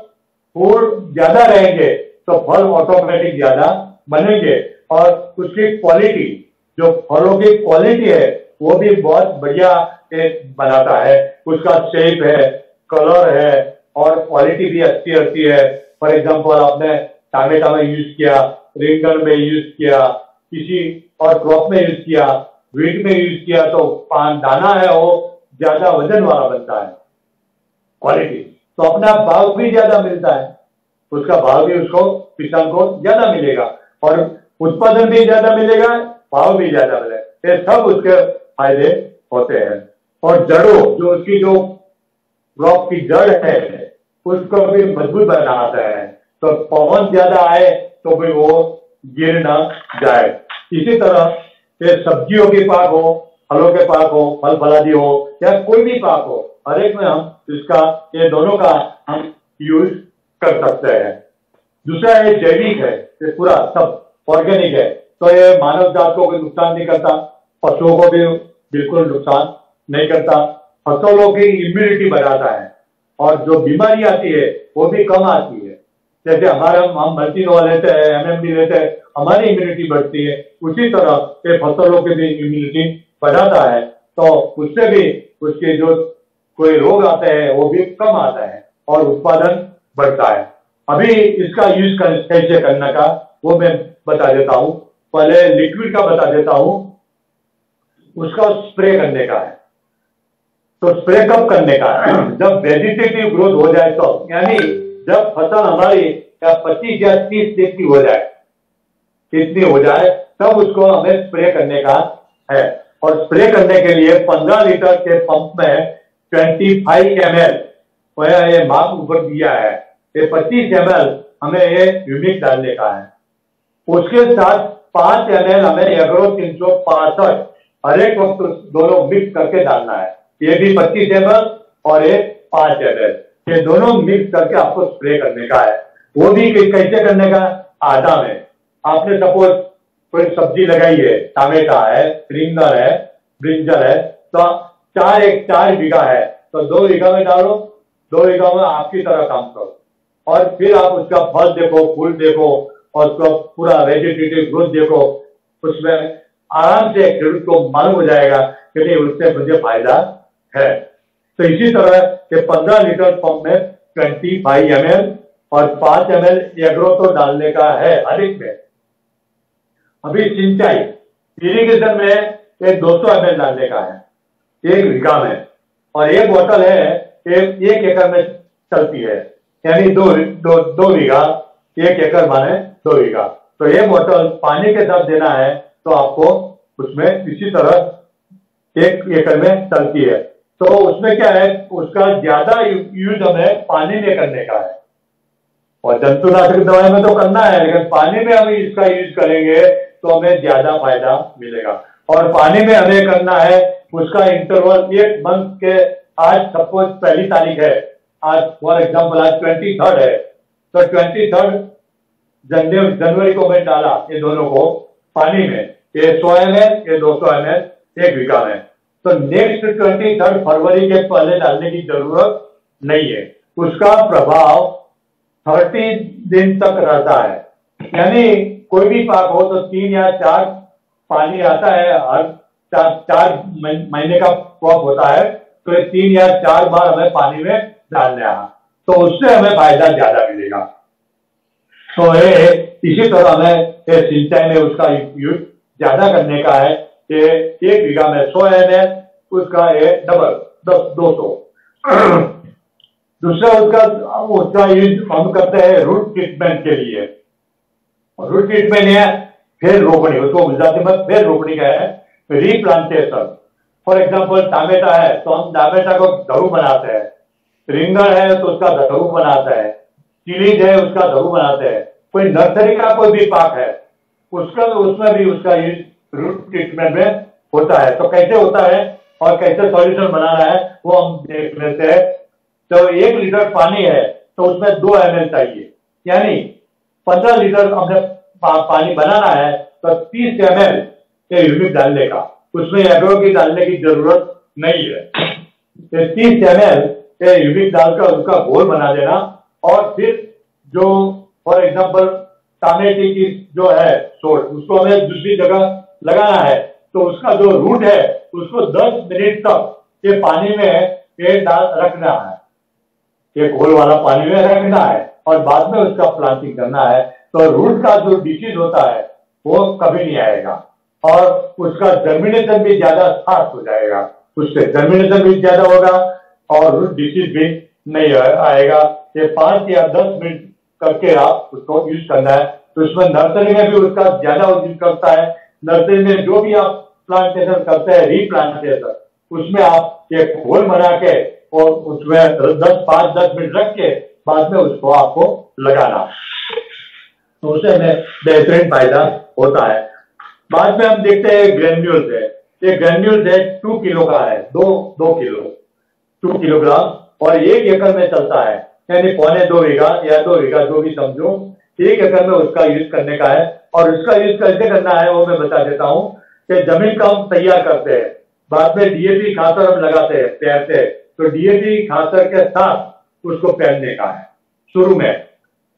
फूल ज़्यादा रहेंगे तो फल ऑटोमेटिक ज़्यादा बनेंगे। और उसकी क्वालिटी जो फलों की क्वालिटी है, वो भी बहुत बढ़िया बनाता है। उसका शेप है कलर है और क्वालिटी भी अच्छी होती है। फॉर एग्ज़ाम्पल आपने टामेटा में यूज़ किया रिंगन में यूज़ किया, किसी और क्रॉप में यूज़ किया वीट में यूज़ किया तो पान दाना है वो, ज़्यादा वज़न वाला बनता है। क्वालिटी तो अपना भाव भी ज़्यादा मिलता है। उसका भाव भी उसको, किसान को ज़्यादा मिलेगा। और उत्पादन भी ज़्यादा मिलेगा, भाव भी ज़्यादा मिलेगा। ये सब उसके फ़ायदे होते हैं। और जड़ों, जो उसकी जो क्रॉप की जड़ है, उसको भी मज़बूत बनाता है। तो पवन ज़्यादा आए तो भी वो गिर ना जाए। इसी तरह ये सब्जियों के पाक हो, फलों के पाक हो, फल फलादी हो, या कोई भी पाक हो, हर एक में हम इसका, ये दोनों का हम यूज़ कर सकते हैं। दूसरा ये जैविक है, ये पूरा सब ऑर्गेनिक है। तो ये मानव जात को कोई नुकसान नहीं करता, पशुओं को भी बिल्कुल नुकसान नहीं करता। फ़सलों की इम्यूनिटी बढ़ाता है और जो बीमारी आती है, वो भी कम आती है। जैसे हमारा, हम मल्टीनोवा लेते हैं एमएमडी लेते हैं, हमारी इम्यूनिटी बढ़ती है। उसी तरह ये फ़सलों की भी इम्यूनिटी बढ़ाता है। तो उससे भी उसके जो कोई रोग आते हैं, वो भी कम आता है और उत्पादन बढ़ता है। अभी इसका यूज़ कैसे करने का, वो मैं बता देता हूँ। पहले लिक्विड का बता देता हूँ। उसका स्प्रे करने का है। तो स्प्रे कब करने का। जब वेजिटेटिव ग्रोथ हो जाए तो यानी जब फ़सल हमारी या पच्चीस या तीस दिन की हो जाए इतनी हो जाए, तब उसको हमें स्प्रे करने का है। और स्प्रे करने के लिए पंद्रह लीटर के पंप में ट्वेंटी फाइव एम एल ये माप ऊपर दिया है, ये पच्चीस एम एल हमें ये यूनिक डालने का है। उसके साथ पाँच एम हमें एग्रो तीन सौ पांसठ, हर एक वक्त दोनों मिक्स करके डालना है। ये भी पच्चीस एम और एक पाँच एम ये दोनों मिक्स करके आपको स्प्रे करने का है। वो भी कैसे करने का? आधा में। आपने सपोज़ कोई सब्ज़ी लगाई है, टमाटा है रिंगर है, ब्रिंजल है तो चार एक चार बीघा है तो दो बीघा में डालो, दो बीघा में आपकी तरह काम करो। और फिर आप उसका फल देखो, फूल देखो, और उसका पूरा वेजिटेटिव ग्रोथ देखो, उसमें आराम से खेडूत को मालूम हो जाएगा कि नहीं, उससे मुझे फ़ायदा है। तो इसी तरह के पंद्रह लीटर पंप में ट्वेंटी फाइव एम और पाँच एम एल एग्रो तो डालने का है हर एक में। अभी सिंचाई इरिगेशन में एक 200 एम डालने का है एक बीघा में। और एक बोतल है एक, एक एकड़ में चलती है यानी दो दो दो बीघा एक एकड़ माने दो बीघा। तो ये बोतल पानी के साथ देना है तो आपको उसमें इसी तरह एक एकड़ में चलती है। तो उसमें क्या है? उसका ज़्यादा यूज़ हमें पानी में करने का है। और जंतुनाशक दवाई में तो करना है, लेकिन पानी में हम इसका यूज़ करेंगे तो हमें ज़्यादा फ़ायदा मिलेगा। और पानी में हमें करना है, उसका इंटरवल एक मंथ के आज सपोज़ पहली तारीख है। आज फॉर एग्ज़ाम्पल आज ट्वेंटी थर्ड है। तो ट्वेंटी थर्ड जनवरी को मैं डाला ये दोनों को पानी में। ये सौ एम ये दो सौ एम एक बीघा में। तो नेक्स्ट ट्वेंटी थर्ड फरवरी के पहले डालने की ज़रूरत नहीं है। उसका प्रभाव थर्टी दिन तक रहता है। यानी कोई भी पाक हो तो तीन या चार पानी आता है, हर चार चार महीने का क्रॉप होता है तो ये तीन या चार बार हमें पानी में डालना है। तो उससे हमें फ़ायदा ज़्यादा मिलेगा। तो ये, इसी तरह हमें सिंचाई में उसका यूज़ ज़्यादा करने का है। कि एक बीघा में सौ एम है, उसका ये डबल दस, दो सौ। दूसरा उसका उसका यूज़ हम करते हैं रूट ट्रीटमेंट के लिए। रूट ट्रीटमेंट है, फिर रोपनी, उसको गुजराती में फिर रोपनी का है रीप्लांटेशन फॉर एग्ज़ाम्पल टामेटा है तो हम टामेटा को धरू बनाते हैं। रिंगण है तो उसका धरू बनाते हैं। चिलीज है, उसका धरू बनाते हैं। कोई नर्सरी का कोई भी पाक है, उसका, उसमें भी उसका यूज़ रूट ट्रीटमेंट में होता है। तो कैसे होता है और कैसे सॉल्यूशन बनाना है वो हम देख लेते हैं। तो एक लीटर पानी है तो उसमें दो एमएल चाहिए। यानी पंद्रह लीटर हमने पा, पानी बनाना है तो तीस एम एल के यूनिट डालने का। उसमें एग्रो की डालने की ज़रूरत नहीं है। तीस एम एल के यूनिट डालकर उसका घोल बना देना और फिर जो फॉर एग्ज़ाम्पल टामेटी की जो है सोर्स उसको हमें दूसरी जगह लगाना है तो उसका जो रूट है, उसको 10 मिनट तक ये पानी में ये डाल रखना है। ये घोल वाला पानी में रखना है और बाद में उसका प्लांटिंग करना है। तो रूट का जो डिसीज होता है, वो कभी नहीं आएगा। और उसका जर्मिनेशन भी ज़्यादा फास्ट हो जाएगा। उससे जर्मिनेशन भी ज़्यादा होगा और रूट डिसीज भी नहीं आएगा। ये पाँच या दस मिनट करके आप उसको यूज़ करना है। तो उसमें नर्सरी में भी उसका ज़्यादा यूज़ करता है। नर्सरी में जो भी आप प्लांटेशन करते हैं रीप्लांटेशन उसमें आप एक होल बना के और उसमें दस, पाँच, दस मिनट रख के बाद में उसको आपको लगाना। तो उससे हमें बेहतरीन फ़ायदा होता है। बाद में हम देखते हैं ग्रेन्यूल्स है। ये ग्रेन्यूल्स है टू किलो का है। दो दो किलो टू किलोग्राम और एक एकड़ में चलता है। यानी पौने दो बीघा या दो बीघा, जो भी समझो एक एकड़ में उसका यूज़ करने का है और उसका यूज़ कैसे करना है वो मैं बता देता हूँ कि ज़मीन का हम तैयार करते हैं। बाद में डीएपी खातर हम लगाते हैं पेरते हैं। तो डीएपी खातर के साथ उसको पहनने का है। शुरू में।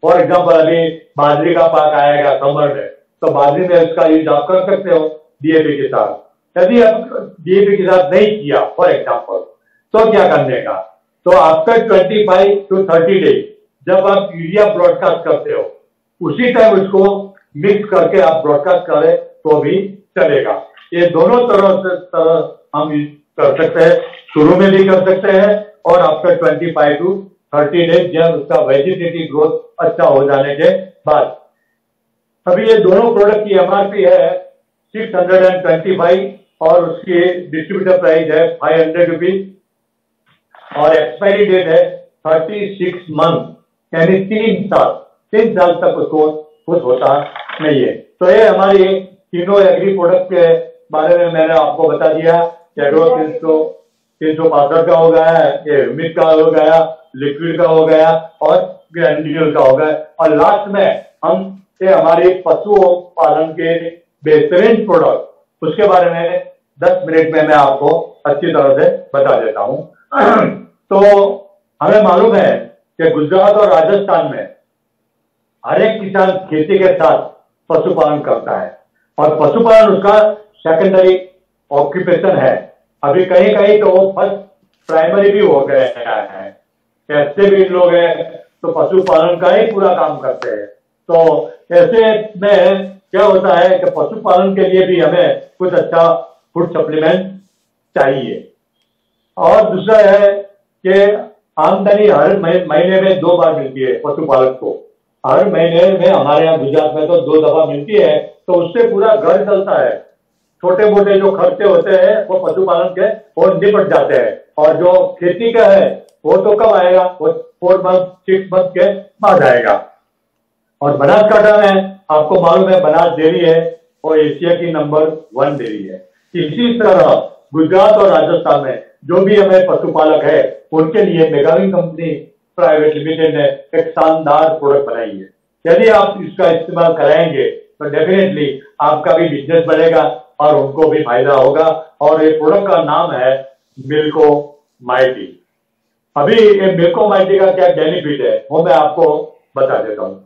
फॉर एग्ज़ाम्पल अभी बाजरी का पाक आएगा समर में तो बाजरी में उसका यूज़ आप कर सकते हो डीएपी के साथ। यदि आप डीएपी के साथ नहीं किया फॉर एग्ज़ाम्पल तो क्या करने का? तो आफ्टर 25 टू 30 डेज़ जब आप यूरिया ब्रॉडकास्ट करते हो उसी टाइम उसको मिक्स करके आप ब्रॉडकास्ट करें तो भी चलेगा। ये दोनों तरह से, तरह हम कर सकते हैं। शुरू में भी कर सकते हैं और आफ्टर 25 टू 30 डेज़ जब उसका वेजिटेटिव ग्रोथ अच्छा हो जाने के बाद। अभी ये दोनों प्रोडक्ट की एमआरपी है six hundred and twenty five और उसकी डिस्ट्रीब्यूटर प्राइस है फाइव हंड्रेड रुपीज़ और एक्सपायरी डेट है थर्टी सिक्स मंथ यानी तीन साल। तीन साल तक उसको कुछ होता नहीं है। तो ये हमारी तीनों एग्री प्रोडक्ट के बारे में मैंने आपको बता दिया। एग्रो को तीन सौ पासठ का हो गया ये ह्यूमिक का हो गया लिक्विड का हो गया और ग्रैंड्यूल का हो गया। और लास्ट में हम ये हमारे पशु पालन के बेहतरीन प्रोडक्ट उसके बारे में दस मिनट में मैं आपको अच्छी तरह से बता देता हूँ। तो हमें मालूम है कि गुजरात और राजस्थान में हर एक किसान खेती के साथ पशुपालन करता है। और पशुपालन उसका सेकेंडरी ऑक्यूपेशन है। अभी कहीं कहीं तो वो फ़र्स्ट प्राइमरी भी हो गए हैं। ऐसे भी लोग हैं तो पशुपालन का ही पूरा काम करते हैं। तो ऐसे में क्या होता है कि पशुपालन के लिए भी हमें कुछ अच्छा फ़ूड सप्लीमेंट चाहिए। और दूसरा है कि आमदनी हर महीने में दो बार मिलती है पशुपालक को। हर महीने में हमारे यहाँ गुजरात में तो दो दफ़ा मिलती है तो उससे पूरा घर चलता है। छोटे मोटे जो खर्चे होते हैं, वो पशुपालन के वो निपट जाते हैं। और जो खेती का है, वो तो कब आएगा? वो फोर मंथ सिक्स मंथ के बाद आएगा। और बनासकांठा में आपको मालूम है, बनास डेयरी है, वो एशिया की नंबर वन डेयरी है। इसी तरह गुजरात और राजस्थान में जो भी हमें पशुपालक है, उनके लिए मेगाविंग कंपनी प्राइवेट लिमिटेड ने एक शानदार प्रोडक्ट बनाई है। यदि आप इसका इस्तेमाल कराएँगे तो डेफिनेटली आपका भी बिज़नेस बढ़ेगा और उनको भी फ़ायदा होगा। और ये प्रोडक्ट का नाम है मिल्को माइटी अभी ये मिल्को माइटी का क्या बेनिफिट है, वो मैं आपको बता देता हूँ।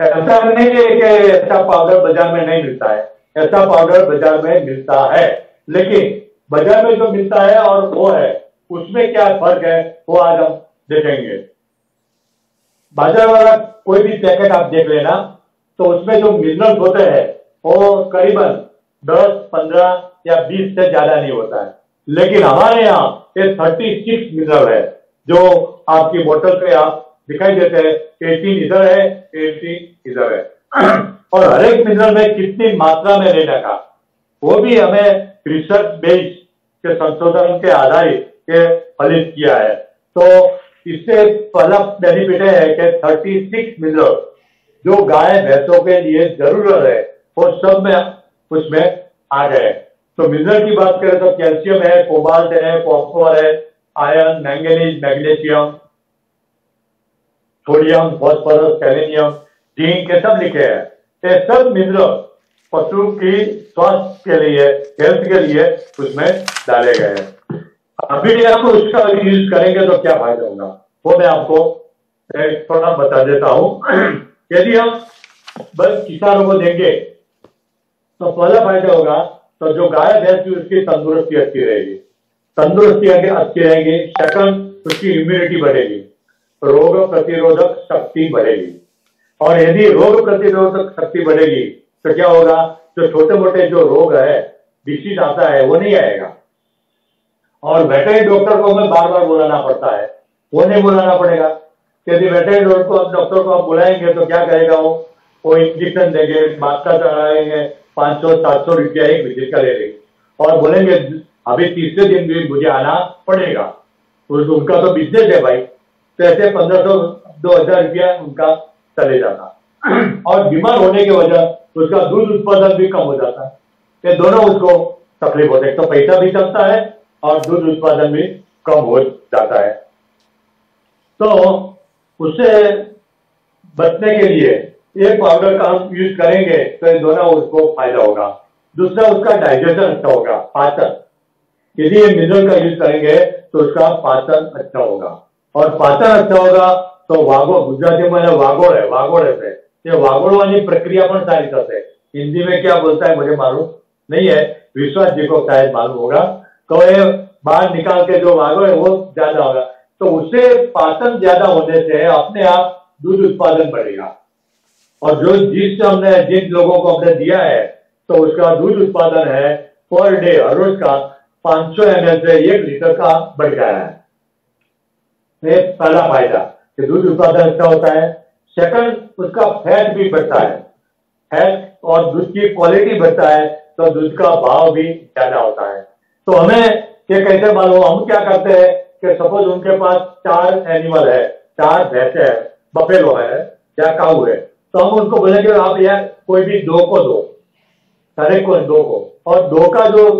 ऐसा नहीं है कि ऐसा पाउडर बाज़ार में नहीं मिलता है। ऐसा पाउडर बाज़ार में मिलता है। लेकिन बाज़ार में जो मिलता है और वो है, उसमें क्या फ़र्क है, वो आज हम देखेंगे। बाज़ार वाला कोई भी पैकेट आप देख लेना तो उसमें जो मिनरल्स होते हैं, वो करीबन दस, पंद्रह या बीस से ज़्यादा नहीं होता है। लेकिन हमारे यहाँ ये थर्टी सिक्स मिनरल है, जो आपकी बोतल पे आप दिखाई देते हैं एटीन इधर है एटीन इधर है। और हर एक मिनरल में कितनी मात्रा में रहने का वो भी हमें रिसर्च बेस्ड के संशोधन के आधारित फलित किया है। तो इससे पहला बेनिफिट है कि थर्टी सिक्स मिनरल जो गाय भैंसों के लिए ज़रूरत है, वो सब में उसमें आ गए तो मिनरल की बात करें तो कैल्शियम है, कोबाल्ट है कॉपर है iron manganese magnesium sodium phosphorus selenium zinc के सब लिखे हैं। ये सब मिनरल पशु की स्वास्थ्य के लिए हेल्थ के लिए उसमें डाले गए हैं। अभी उसका यूज़ करेंगे तो क्या फ़ायदा होगा? वो मैं आपको थोड़ा बता देता हूँ। यदि हम बस किसानों को देंगे तो पहला फ़ायदा होगा तो जो गाय, भैंस की उसकी तंदुरुस्ती अच्छी रहेगी। तंदुरुस्ती अगर अच्छी रहेगी सेकंड उसकी इम्यूनिटी बढ़ेगी, रोग प्रतिरोधक शक्ति बढ़ेगी। और यदि रोग प्रतिरोधक शक्ति बढ़ेगी तो क्या होगा? जो छोटे मोटे जो रोग है डिसीज आता है, वो नहीं आएगा। और वेटरी डॉक्टर को हमें बार बार बुलाना पड़ता है। वो नहीं बुलाना पड़ेगा। यदि वेटरी डॉक्टर को आप बुलाएँगे तो क्या करेगा वो? वो इंजेक्शन देंगे, मात्रा चढ़ाएँगे, पाँच सौ, सात सौ रुपया एक विज़िट का ले लेंगे। और बोलेंगे, अभी तीसरे दिन भी मुझे आना पड़ेगा। तो उनका तो बिज़नेस है भाई। तो ऐसे पंद्रह सौ, दो हज़ार रुपया उनका चले जाता। और बीमार होने की वजह उसका दूध उत्पादन भी कम हो जाता है। ये दोनों उसको तकलीफ़ होते तो पैसा भी चलता है और दूध उत्पादन भी कम हो जाता है। तो उससे बचने के लिए एक पाउडर का हम यूज़ करेंगे तो ये दोनों उसको फ़ायदा होगा। दूसरा उसका डाइजेशन अच्छा होगा, पाचन। यदि ये मिनरल का यूज़ करेंगे तो उसका पाचन अच्छा होगा। और पाचन अच्छा होगा तो वागो, गुजराती में वागोड़ है वागोड़ है ये वागोड़ वाली प्रक्रिया पर सारी करते हिंदी में क्या बोलता है मुझे मालूम नहीं है, विश्वास जी को शायद तो बाहर निकाल के जो वागोड़ है वो ज़्यादा होगा। तो उससे पाचन ज़्यादा होने से अपने आप दूध उत्पादन बढ़ेगा। और जो जिस हमने, जिन लोगों को हमने दिया है तो उसका दूध उत्पादन है पर डे, हर रोज का 500 सौ एम एल से एक लीटर का बढ़ गया है। ये पहला फ़ायदा, कि दूध उत्पादन अच्छा होता है। सेकंड उसका फैट भी बढ़ता है। फैट और दूध की क्वालिटी बढ़ता है तो दूध का भाव भी ज़्यादा होता है। तो हमें ये कैसे मालूम हम क्या करते हैं कि सपोज़ उनके पास चार एनिमल है, चार भैंसे है बफेलो है, या काऊ है। तो हम उनको बोलेंगे, आप यार, कोई भी दो को दो, हर को दो को। और दो का जो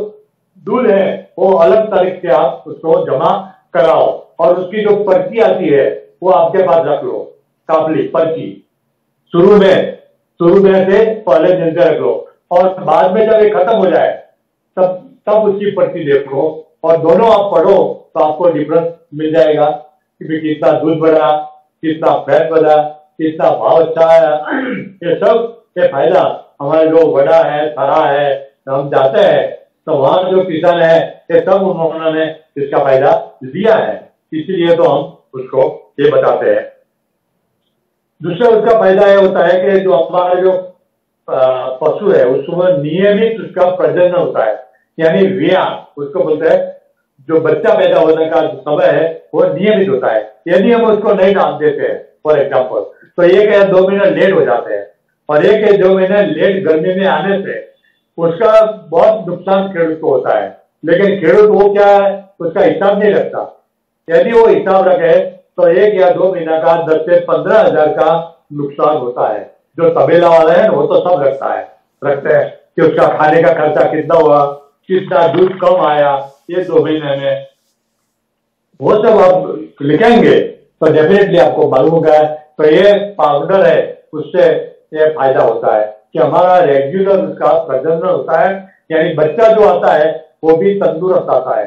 दूध है, वो अलग तारीख से आप उसको जमा कराओ। और उसकी जो पर्ची आती है, वो आपके पास रख लो कापली पर्ची। शुरू में शुरू में से पहले दिन से रख लो। और बाद में जब ये खत्म हो जाए, तब तब उसकी पर्ची देखो और दोनों आप पढ़ो तो आपको डिफरेंस मिल जाएगा कि भी कितना दूध बढ़ा, कितना फैट बढ़ा, कितना भाव अच्छा है ये सब ये फ़ायदा हमारे जो बड़ा है थरा है तो हम जाते हैं तो वहाँ जो किसान है, ये सब उन्होंने इसका फ़ायदा दिया है। इसीलिए तो हम उसको ये बताते हैं। दूसरा उसका फ़ायदा यह होता है कि जो हमारा जो पशु है उसमें नियमित उसका प्रजनन होता है। यानी व्या, उसको बोलते हैं, जो बच्चा पैदा होने का समय है, वो नियमित होता है। यदि हम उसको नहीं डाल देते हैं फॉर एग्ज़ाम्पल तो एक या दो महीने लेट हो जाते हैं। और एक या दो महीने लेट गर्मी में आने से उसका बहुत नुकसान खेडूत को होता है। लेकिन खेडूत वो क्या है, उसका हिसाब नहीं रखता। यदि वो हिसाब रखे तो एक या दो महीना का, दस से पंद्रह हज़ार का नुकसान होता है। जो तबेला वाले हैं, वो तो सब रखता है। रखते हैं कि उसका खाने का खर्चा कितना हुआ कितना दूध कम आया, ये दो महीने में वो सब आप लिखेंगे तो डेफिनेटली आपको मालूम होगा तो ये पाउडर है, उससे ये फ़ायदा होता है कि हमारा रेगुलर उसका प्रजनन होता है, यानी बच्चा जो आता है, वो भी तंदुरुस्त आता है।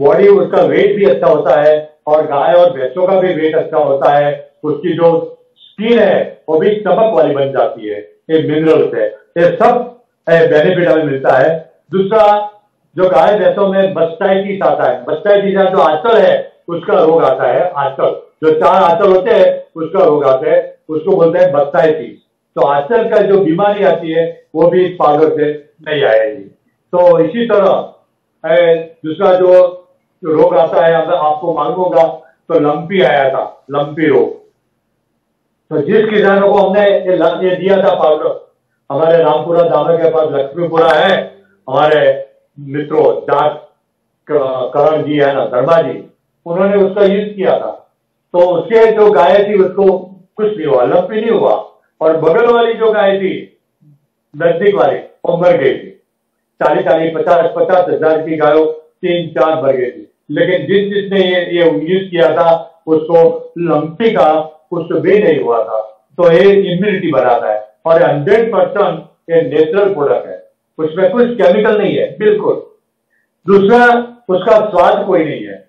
बॉडी उसका वेट भी अच्छा होता है, और गाय और भैंसों का भी वेट अच्छा होता है, उसकी जो स्किन है, वो भी चमक वाली बन जाती है, ये मिनरल है। ये सब बेनिफिट हमें मिलता है। दूसरा, जो गाय भैंसों में बस्टाइटिस आता है बस्टाइटिस जो आंचल है, उसका रोग आता है, आंचल। जो चार आंचल होते हैं, उसका रोग आता है, उसको बोलते हैं बस्टाइटिस तो आंचल का जो बीमारी आती है, वो भी इस पाउडर से नहीं आएगी। तो इसी तरह दूसरा जो रोग आता है, अगर आपको मालूम होगा तो लंपी आया था, लंपी रोग। तो जिस किसानों को हमने ये दिया था पाउडर हमारे रामपुरा दामे के पास लक्ष्मीपुरा है हमारे मित्रों जाट करण जी है ना, धर्मा जी, उन्होंने उसका यूज़ किया था। तो उसके जो गाय थी, उसको कुछ नहीं हुआ, लंपी नहीं हुआ। और बगल वाली जो गाय थी, नज़दीक वाली, वो मर गई थी। चालीस चालीस, पचास पचास हज़ार की गायों, तीन, चार मर गई थी। लेकिन जिस जिसने ये ये यूज़ किया था, उसको लंपी का कुछ भी नहीं हुआ था। तो ये इम्यूनिटी बढ़ाता है। और हंड्रेड परसेंट ये नेचुरल प्रोडक्ट है। उसमें कुछ केमिकल नहीं है, बिल्कुल। दूसरा, उसका स्वाद कोई नहीं है,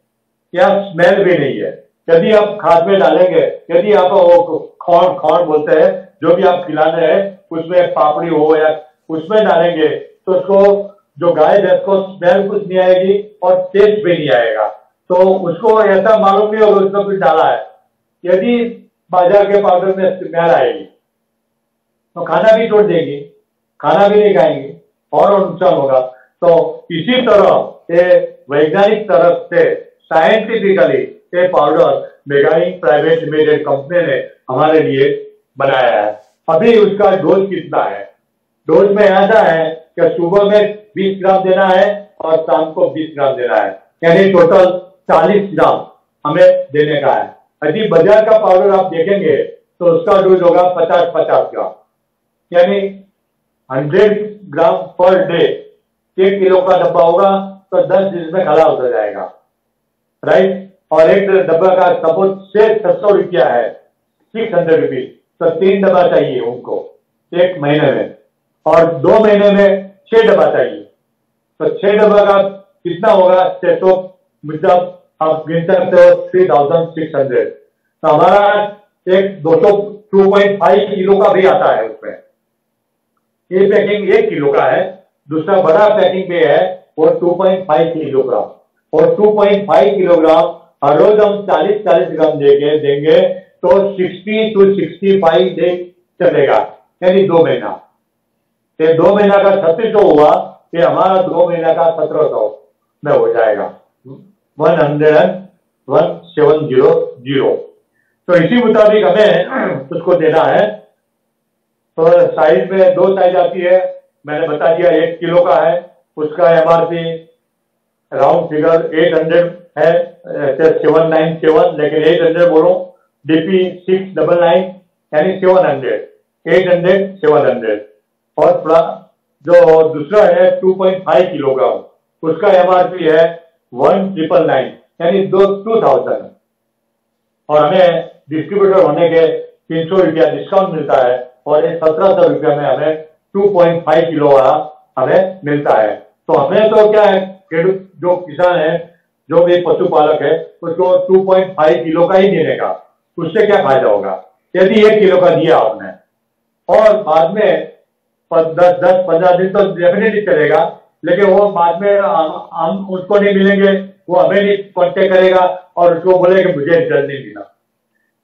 या स्मेल भी नहीं है। यदि आप खाद में डालेंगे, यदि आप वो खौन खौन बोलते हैं, जो भी आप खिलाने हैं, उसमें पापड़ी हो या उसमें डालेंगे तो उसको, जो गाय भैंस को स्मेल कुछ नहीं आएगी और टेस्ट भी नहीं आएगा। तो उसको ऐसा मालूम नहीं होगा उसमें कुछ डाला है। यदि बाज़ार के पाउडर में स्मेल आएगी तो खाना भी छोड़ देंगे खाना भी नहीं खाएँगे। और नुकसान होगा। तो इसी तरह ये वैज्ञानिक तरफ़ से साइंटिफिकली ये पाउडर मेगाइंग प्राइवेट लिमिटेड कंपनी ने हमारे लिए बनाया है। अभी उसका डोज कितना है? डोज में ऐसा है कि सुबह में 20 ग्राम देना है और शाम को 20 ग्राम देना है। यानी टोटल 40 ग्राम हमें देने का है। यदि बाज़ार का पाउडर आप देखेंगे तो उसका डोज होगा 50 50 ग्राम। यानी 100 ग्राम पर डे, एक किलो का डब्बा होगा तो 10 दिन में खड़ा होता जाएगा। राइट और एक डब्बा का सपोज़ से छह सौ रुपया है सिक्स हंड्रेड रुपीज़ तो तीन डब्बा चाहिए उनको, एक महीने में। और दो महीने में छह डब्बा चाहिए। तो छह डब्बा का कितना होगा? छह सौ मतलब आप गिन सकते हो थ्री थाउज़ेंड सिक्स हंड्रेड तो हमारा एक दो सौ टू पॉइंट फाइव किलो का भी आता है उसमें। ये पैकिंग एक किलो का है, दूसरा बड़ा पैकिंग पे है वो 2.5 किलोग्राम और 2.5 किलोग्राम हर रोज हम 40 40 ग्राम देंगे देंगे तो 60 टू 65 डे चलेगा, यानी दो महीना. ये दो महीना का छत्तीस सौ हुआ, ये हमारा दो महीना का सत्रह सौ में हो जाएगा. One hundred and one seven zero zero. तो इसी मुताबिक हमें उसको देना है तो साइज़ में दो साइज़ आती है। मैंने बता दिया, एक किलो का है, उसका एमआरपी राउंड फिगर 800 है सेवन नाइन सेवन लेकिन 800 बोलो डीपी सिक्स डबल नाइन यानी seven hundred eight hundred seven hundred और जो दूसरा है 2.5 किलोग्राम उसका एमआरपी है वन ट्रिपल नाइन यानी दो टू थाउज़ेंड और हमें डिस्ट्रीब्यूटर होने के तीन सौ रुपया डिस्काउंट मिलता है। और सत्रह सौ रुपया में हमें टू पॉइंट फाइव किलो वाला हमें मिलता है। तो हमें तो क्या है जो किसान है, जो भी पशुपालक है, उसको टू पॉइंट फाइव किलो का ही देने का, उससे क्या फ़ायदा होगा? यदि एक किलो का दिया आपने, और बाद में दस दस, पंद्रह दिन तो डेफिनेटली चलेगा, लेकिन वो बाद में हम उसको नहीं मिलेंगे, वो हमें नहीं कॉन्टेक्ट करेगा, और उसको बोलेगा मुझे रिज़ल्ट नहीं मिला।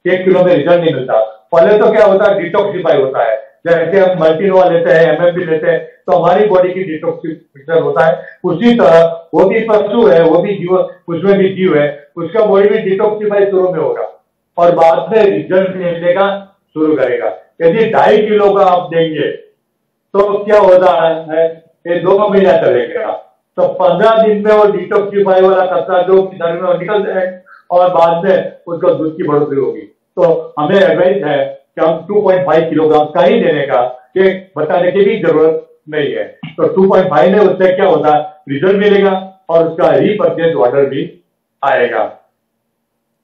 एक किलो में रिज़ल्ट नहीं मिलता। पहले तो क्या होता है डिटॉक्सिफाई होता है। जैसे हम मल्टीनोवा लेते हैं एमएमपी लेते हैं तो हमारी बॉडी की डिटॉक्सिफिकेशन होता है। उसी तरह, वो भी पशु है, वो भी जीव, उसमें भी जीव है, उसका बॉडी भी डिटॉक्सिफाई शुरू में होगा और बाद में रिज़ल्ट मिलने का शुरू करेगा। यदि ढाई किलो का आप देंगे तो क्या होता है, ये दो महीना चलेगा। तो पंद्रह दिन में वो डिटॉक्सिफाई वाला कचरा जो शरीर में निकल जाए और बाद में उसका दूध की बढ़ोतरी होगी। तो हमें एडवाइस है कि हम 2.5 किलोग्राम का ही देने का ये बताने की भी ज़रूरत नहीं है। तो 2.5 में उससे क्या होता है? रिज़ल्ट मिलेगा और उसका रीपरचेज ऑर्डर भी आएगा।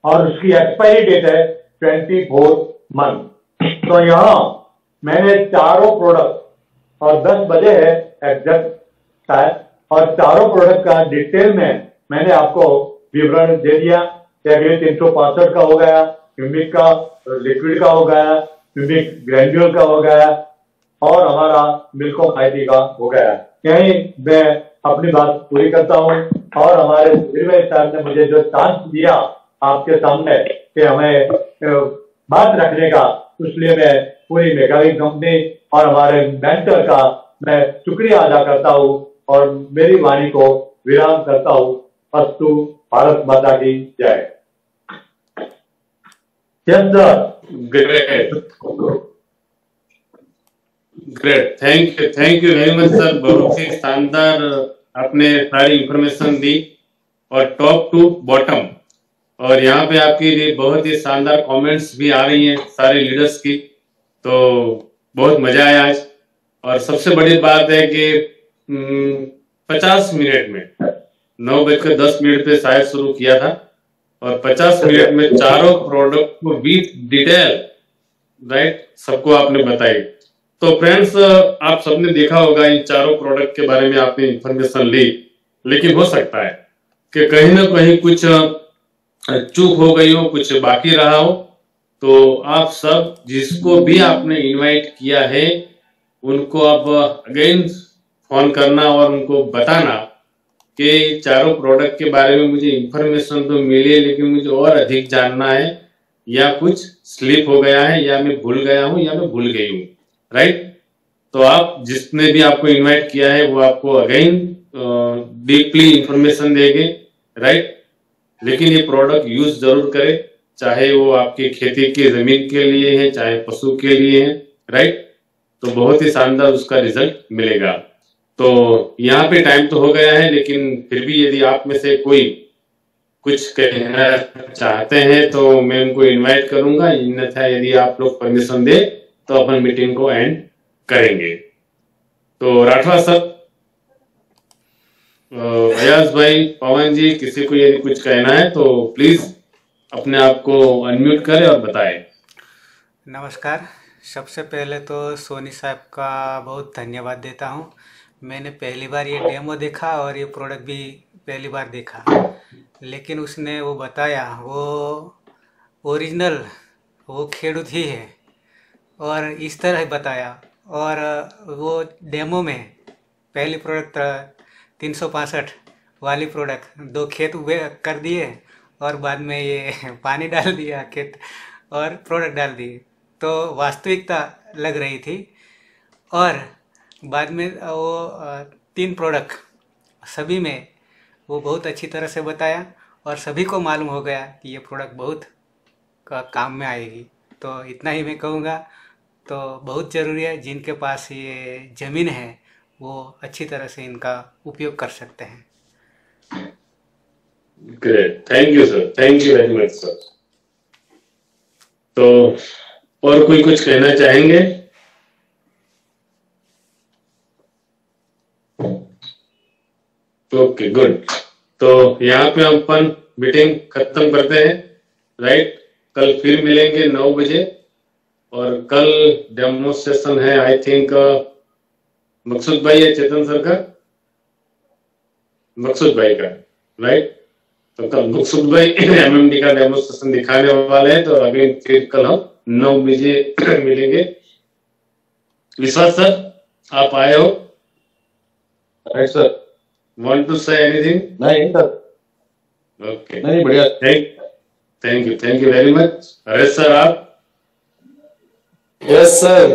और उसकी एक्सपायरी डेट है 24 मंथ तो यहाँ मैंने चारों प्रोडक्ट और 10 बजे है एग्जैक्ट शायद और चारों प्रोडक्ट का डिटेल में मैंने आपको विवरण दे दिया। तीन सौ का हो गया ह्यूमिक का लिक्विड का हो गया ह्यूमिक ग्रैंड्यूल का हो गया, और हमारा मिल्को फाइटी का हो गया। यही मैं अपनी बात पूरी करता हूँ, और हमारे साहब ने मुझे जो चांस दिया आपके सामने कि हमें बात रखने का इसलिए मैं पूरी मेगावी कंपनी और हमारे मेंटर का मैं शुक्रिया अदा करता हूँ, और मेरी वाणी को विराम करता हूँ। अस्तु, भारत माता की जय। Yes sir great great thank you thank you very much sir बहुत ही शानदार आपने सारी इंफॉर्मेशन दी. और टॉप टू बॉटम और यहाँ पे आपकी ये बहुत ही शानदार कमेंट्स भी आ रही हैं सारे लीडर्स की. तो बहुत मज़ा आया आज. और सबसे बड़ी बात है कि पचास मिनट में, नौ बजकर दस मिनट पे शायद शुरू किया था. और पचास मिनट में चारों प्रोडक्ट को विथ डिटेल राइट सबको आपने बताई। तो फ्रेंड्स आप सबने देखा होगा, इन चारों प्रोडक्ट के बारे में आपने इंफॉर्मेशन ली। लेकिन हो सकता है कि कहीं ना कहीं कुछ चूक हो गई हो, कुछ बाकी रहा हो। तो आप सब जिसको भी आपने इनवाइट किया है, उनको आप अगेन फ़ोन करना और उनको बताना। कि चारों प्रोडक्ट के बारे में मुझे इंफॉर्मेशन तो मिली है, लेकिन मुझे और अधिक जानना है, या कुछ स्लिप हो गया है, या मैं भूल गया हूँ, या मैं भूल गई हूँ राइट तो आप जिसने भी आपको इनवाइट किया है, वो आपको अगेन डीपली इंफॉर्मेशन देंगे राइट लेकिन ये प्रोडक्ट यूज़ ज़रूर करें, चाहे वो आपकी खेती की, ज़मीन के लिए है, चाहे पशु के लिए है राइट तो बहुत ही शानदार उसका रिज़ल्ट मिलेगा। तो यहाँ पे टाइम तो हो गया है, लेकिन फिर भी यदि आप में से कोई कुछ कहना चाहते हैं तो मैं उनको इनवाइट करूँगा। अन्यथा यदि आप लोग परमिशन दे तो अपन मीटिंग को एंड करेंगे। तो राठवा सर अयाज भाई, पवन जी, किसी को यदि कुछ कहना है तो प्लीज़ अपने आप को अनम्यूट करें और बताएँ। नमस्कार। सबसे पहले तो सोनी साहब का बहुत धन्यवाद देता हूँ। मैंने पहली बार ये डेमो देखा और ये प्रोडक्ट भी पहली बार देखा। लेकिन उसने वो बताया, वो ओरिजिनल वो खेडूत ही है। और इस तरह बताया। और वो डेमो में पहली प्रोडक्ट तीन सौ पाँसठ वाली प्रोडक्ट दो खेत उगे कर दिए और बाद में ये पानी डाल दिया, खेत और प्रोडक्ट डाल दिए। तो वास्तविकता लग रही थी। और बाद में वो तीन प्रोडक्ट सभी में वो बहुत अच्छी तरह से बताया और सभी को मालूम हो गया कि ये प्रोडक्ट बहुत का काम में आएगी। तो इतना ही मैं कहूँगा तो बहुत ज़रूरी है, जिनके पास ये ज़मीन है, वो अच्छी तरह से इनका उपयोग कर सकते हैं। Great thank you sir thank you very much sir तो और कोई कुछ कहना चाहेंगे? ओके गुड तो यहाँ पे हम अपन मीटिंग खत्म करते हैं। राइट कल फिर मिलेंगे नौ बजे। और कल डेमोन्स्ट्रेशन है आई थिंक मकसूद भाई है चेतन सर का? मकसूद भाई का राइट तो कल मकसूद भाई एमएमडी का डेमोन्स्ट्रेशन दिखाने वाले हैं तो अगले फिर कल हम नौ बजे मिलेंगे। विश्वास सर, आप आए हो? Right sir want to say anything नहीं सर ओके नहीं बढ़िया thank thank you thank you very much Haresh sir आप यस सर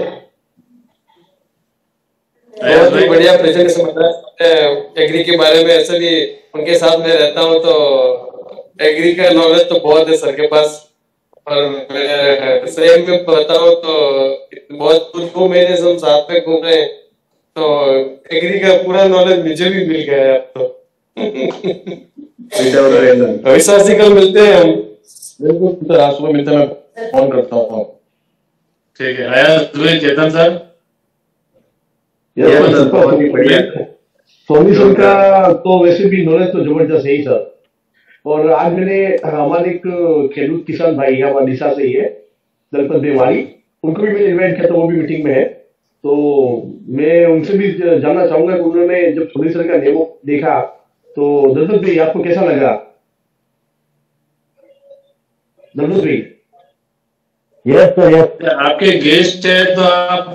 बहुत ही बढ़िया प्रेजेंटेशन बता रहे हैं एग्री के बारे में ऐसे भी उनके साथ में रहता हूँ तो एग्री का नॉलेज तो बहुत है सर के पास। और मैं सही में बताऊँ तो बहुत कुछ हम साथ में घूम रहे हैं। तो एग्री का पूरा नॉलेज मुझे भी मिल गया है अब तो कल मिलते हैं हम। बिल्कुल सर आज सुबह मिलते हैं मैं फ़ोन करता हूँ ठीक है आया सुबह चेतन सर। ही। सोनी सर का तो वैसे भी नॉलेज तो ज़बरदस्त है ही सर और आज मैंने हमारे एक खेलूत किसान भाई है हमारे निशा से ही है दलपत बेवाड़ी उनको भी मैंने इन्वाइट किया था वो भी मीटिंग में है। तो मैं उनसे भी जानना चाहूँगा कि उन्होंने जब सर का डेमो देखा तो दलपत भाई आपको कैसा लगा? भाई। यस सर यस आपके गेस्ट है तो आप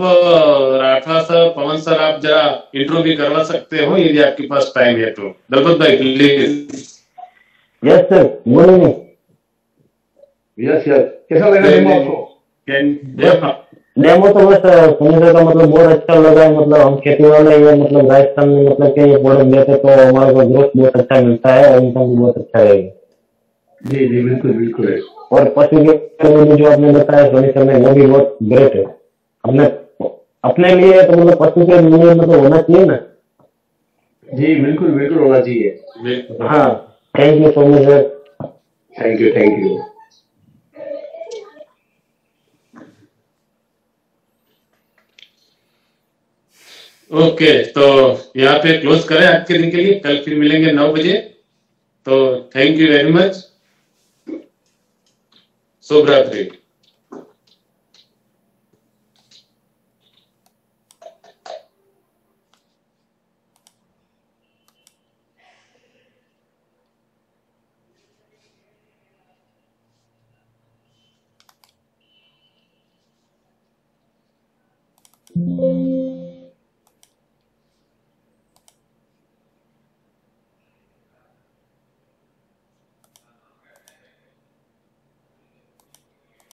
राठवा सर पवन सर आप जरा इंट्रो भी करवा सकते हो यदि आपके पास टाइम है तो। Dalpat Bhai please yes sir बोलिए यस यस कैसा लगा आपको? डेमो तो बस सुनी सर का मतलब बहुत अच्छा लगा है मतलब हम खेती वाले ये मतलब राजस्थान में मतलब कि ये प्रोडक्ट देते तो हमारे को ग्रोथ बहुत अच्छा मिलता है और इनकम भी बहुत अच्छा रहेगा। जी जी बिल्कुल बिल्कुल। और पशु के लिए जो आपने बताया सोनी सर ने वो भी बहुत ग्रेट है। अपने अपने लिए तो मतलब पशु के लिए मतलब होना चाहिए ना। जी बिल्कुल बिल्कुल होना चाहिए। हाँ thank you so much sir thank you thank you okay तो यहाँ पे क्लोज करें आज के दिन के लिए। कल फिर मिलेंगे नौ बजे। तो थैंक यू वेरी मच शुभ रात्रि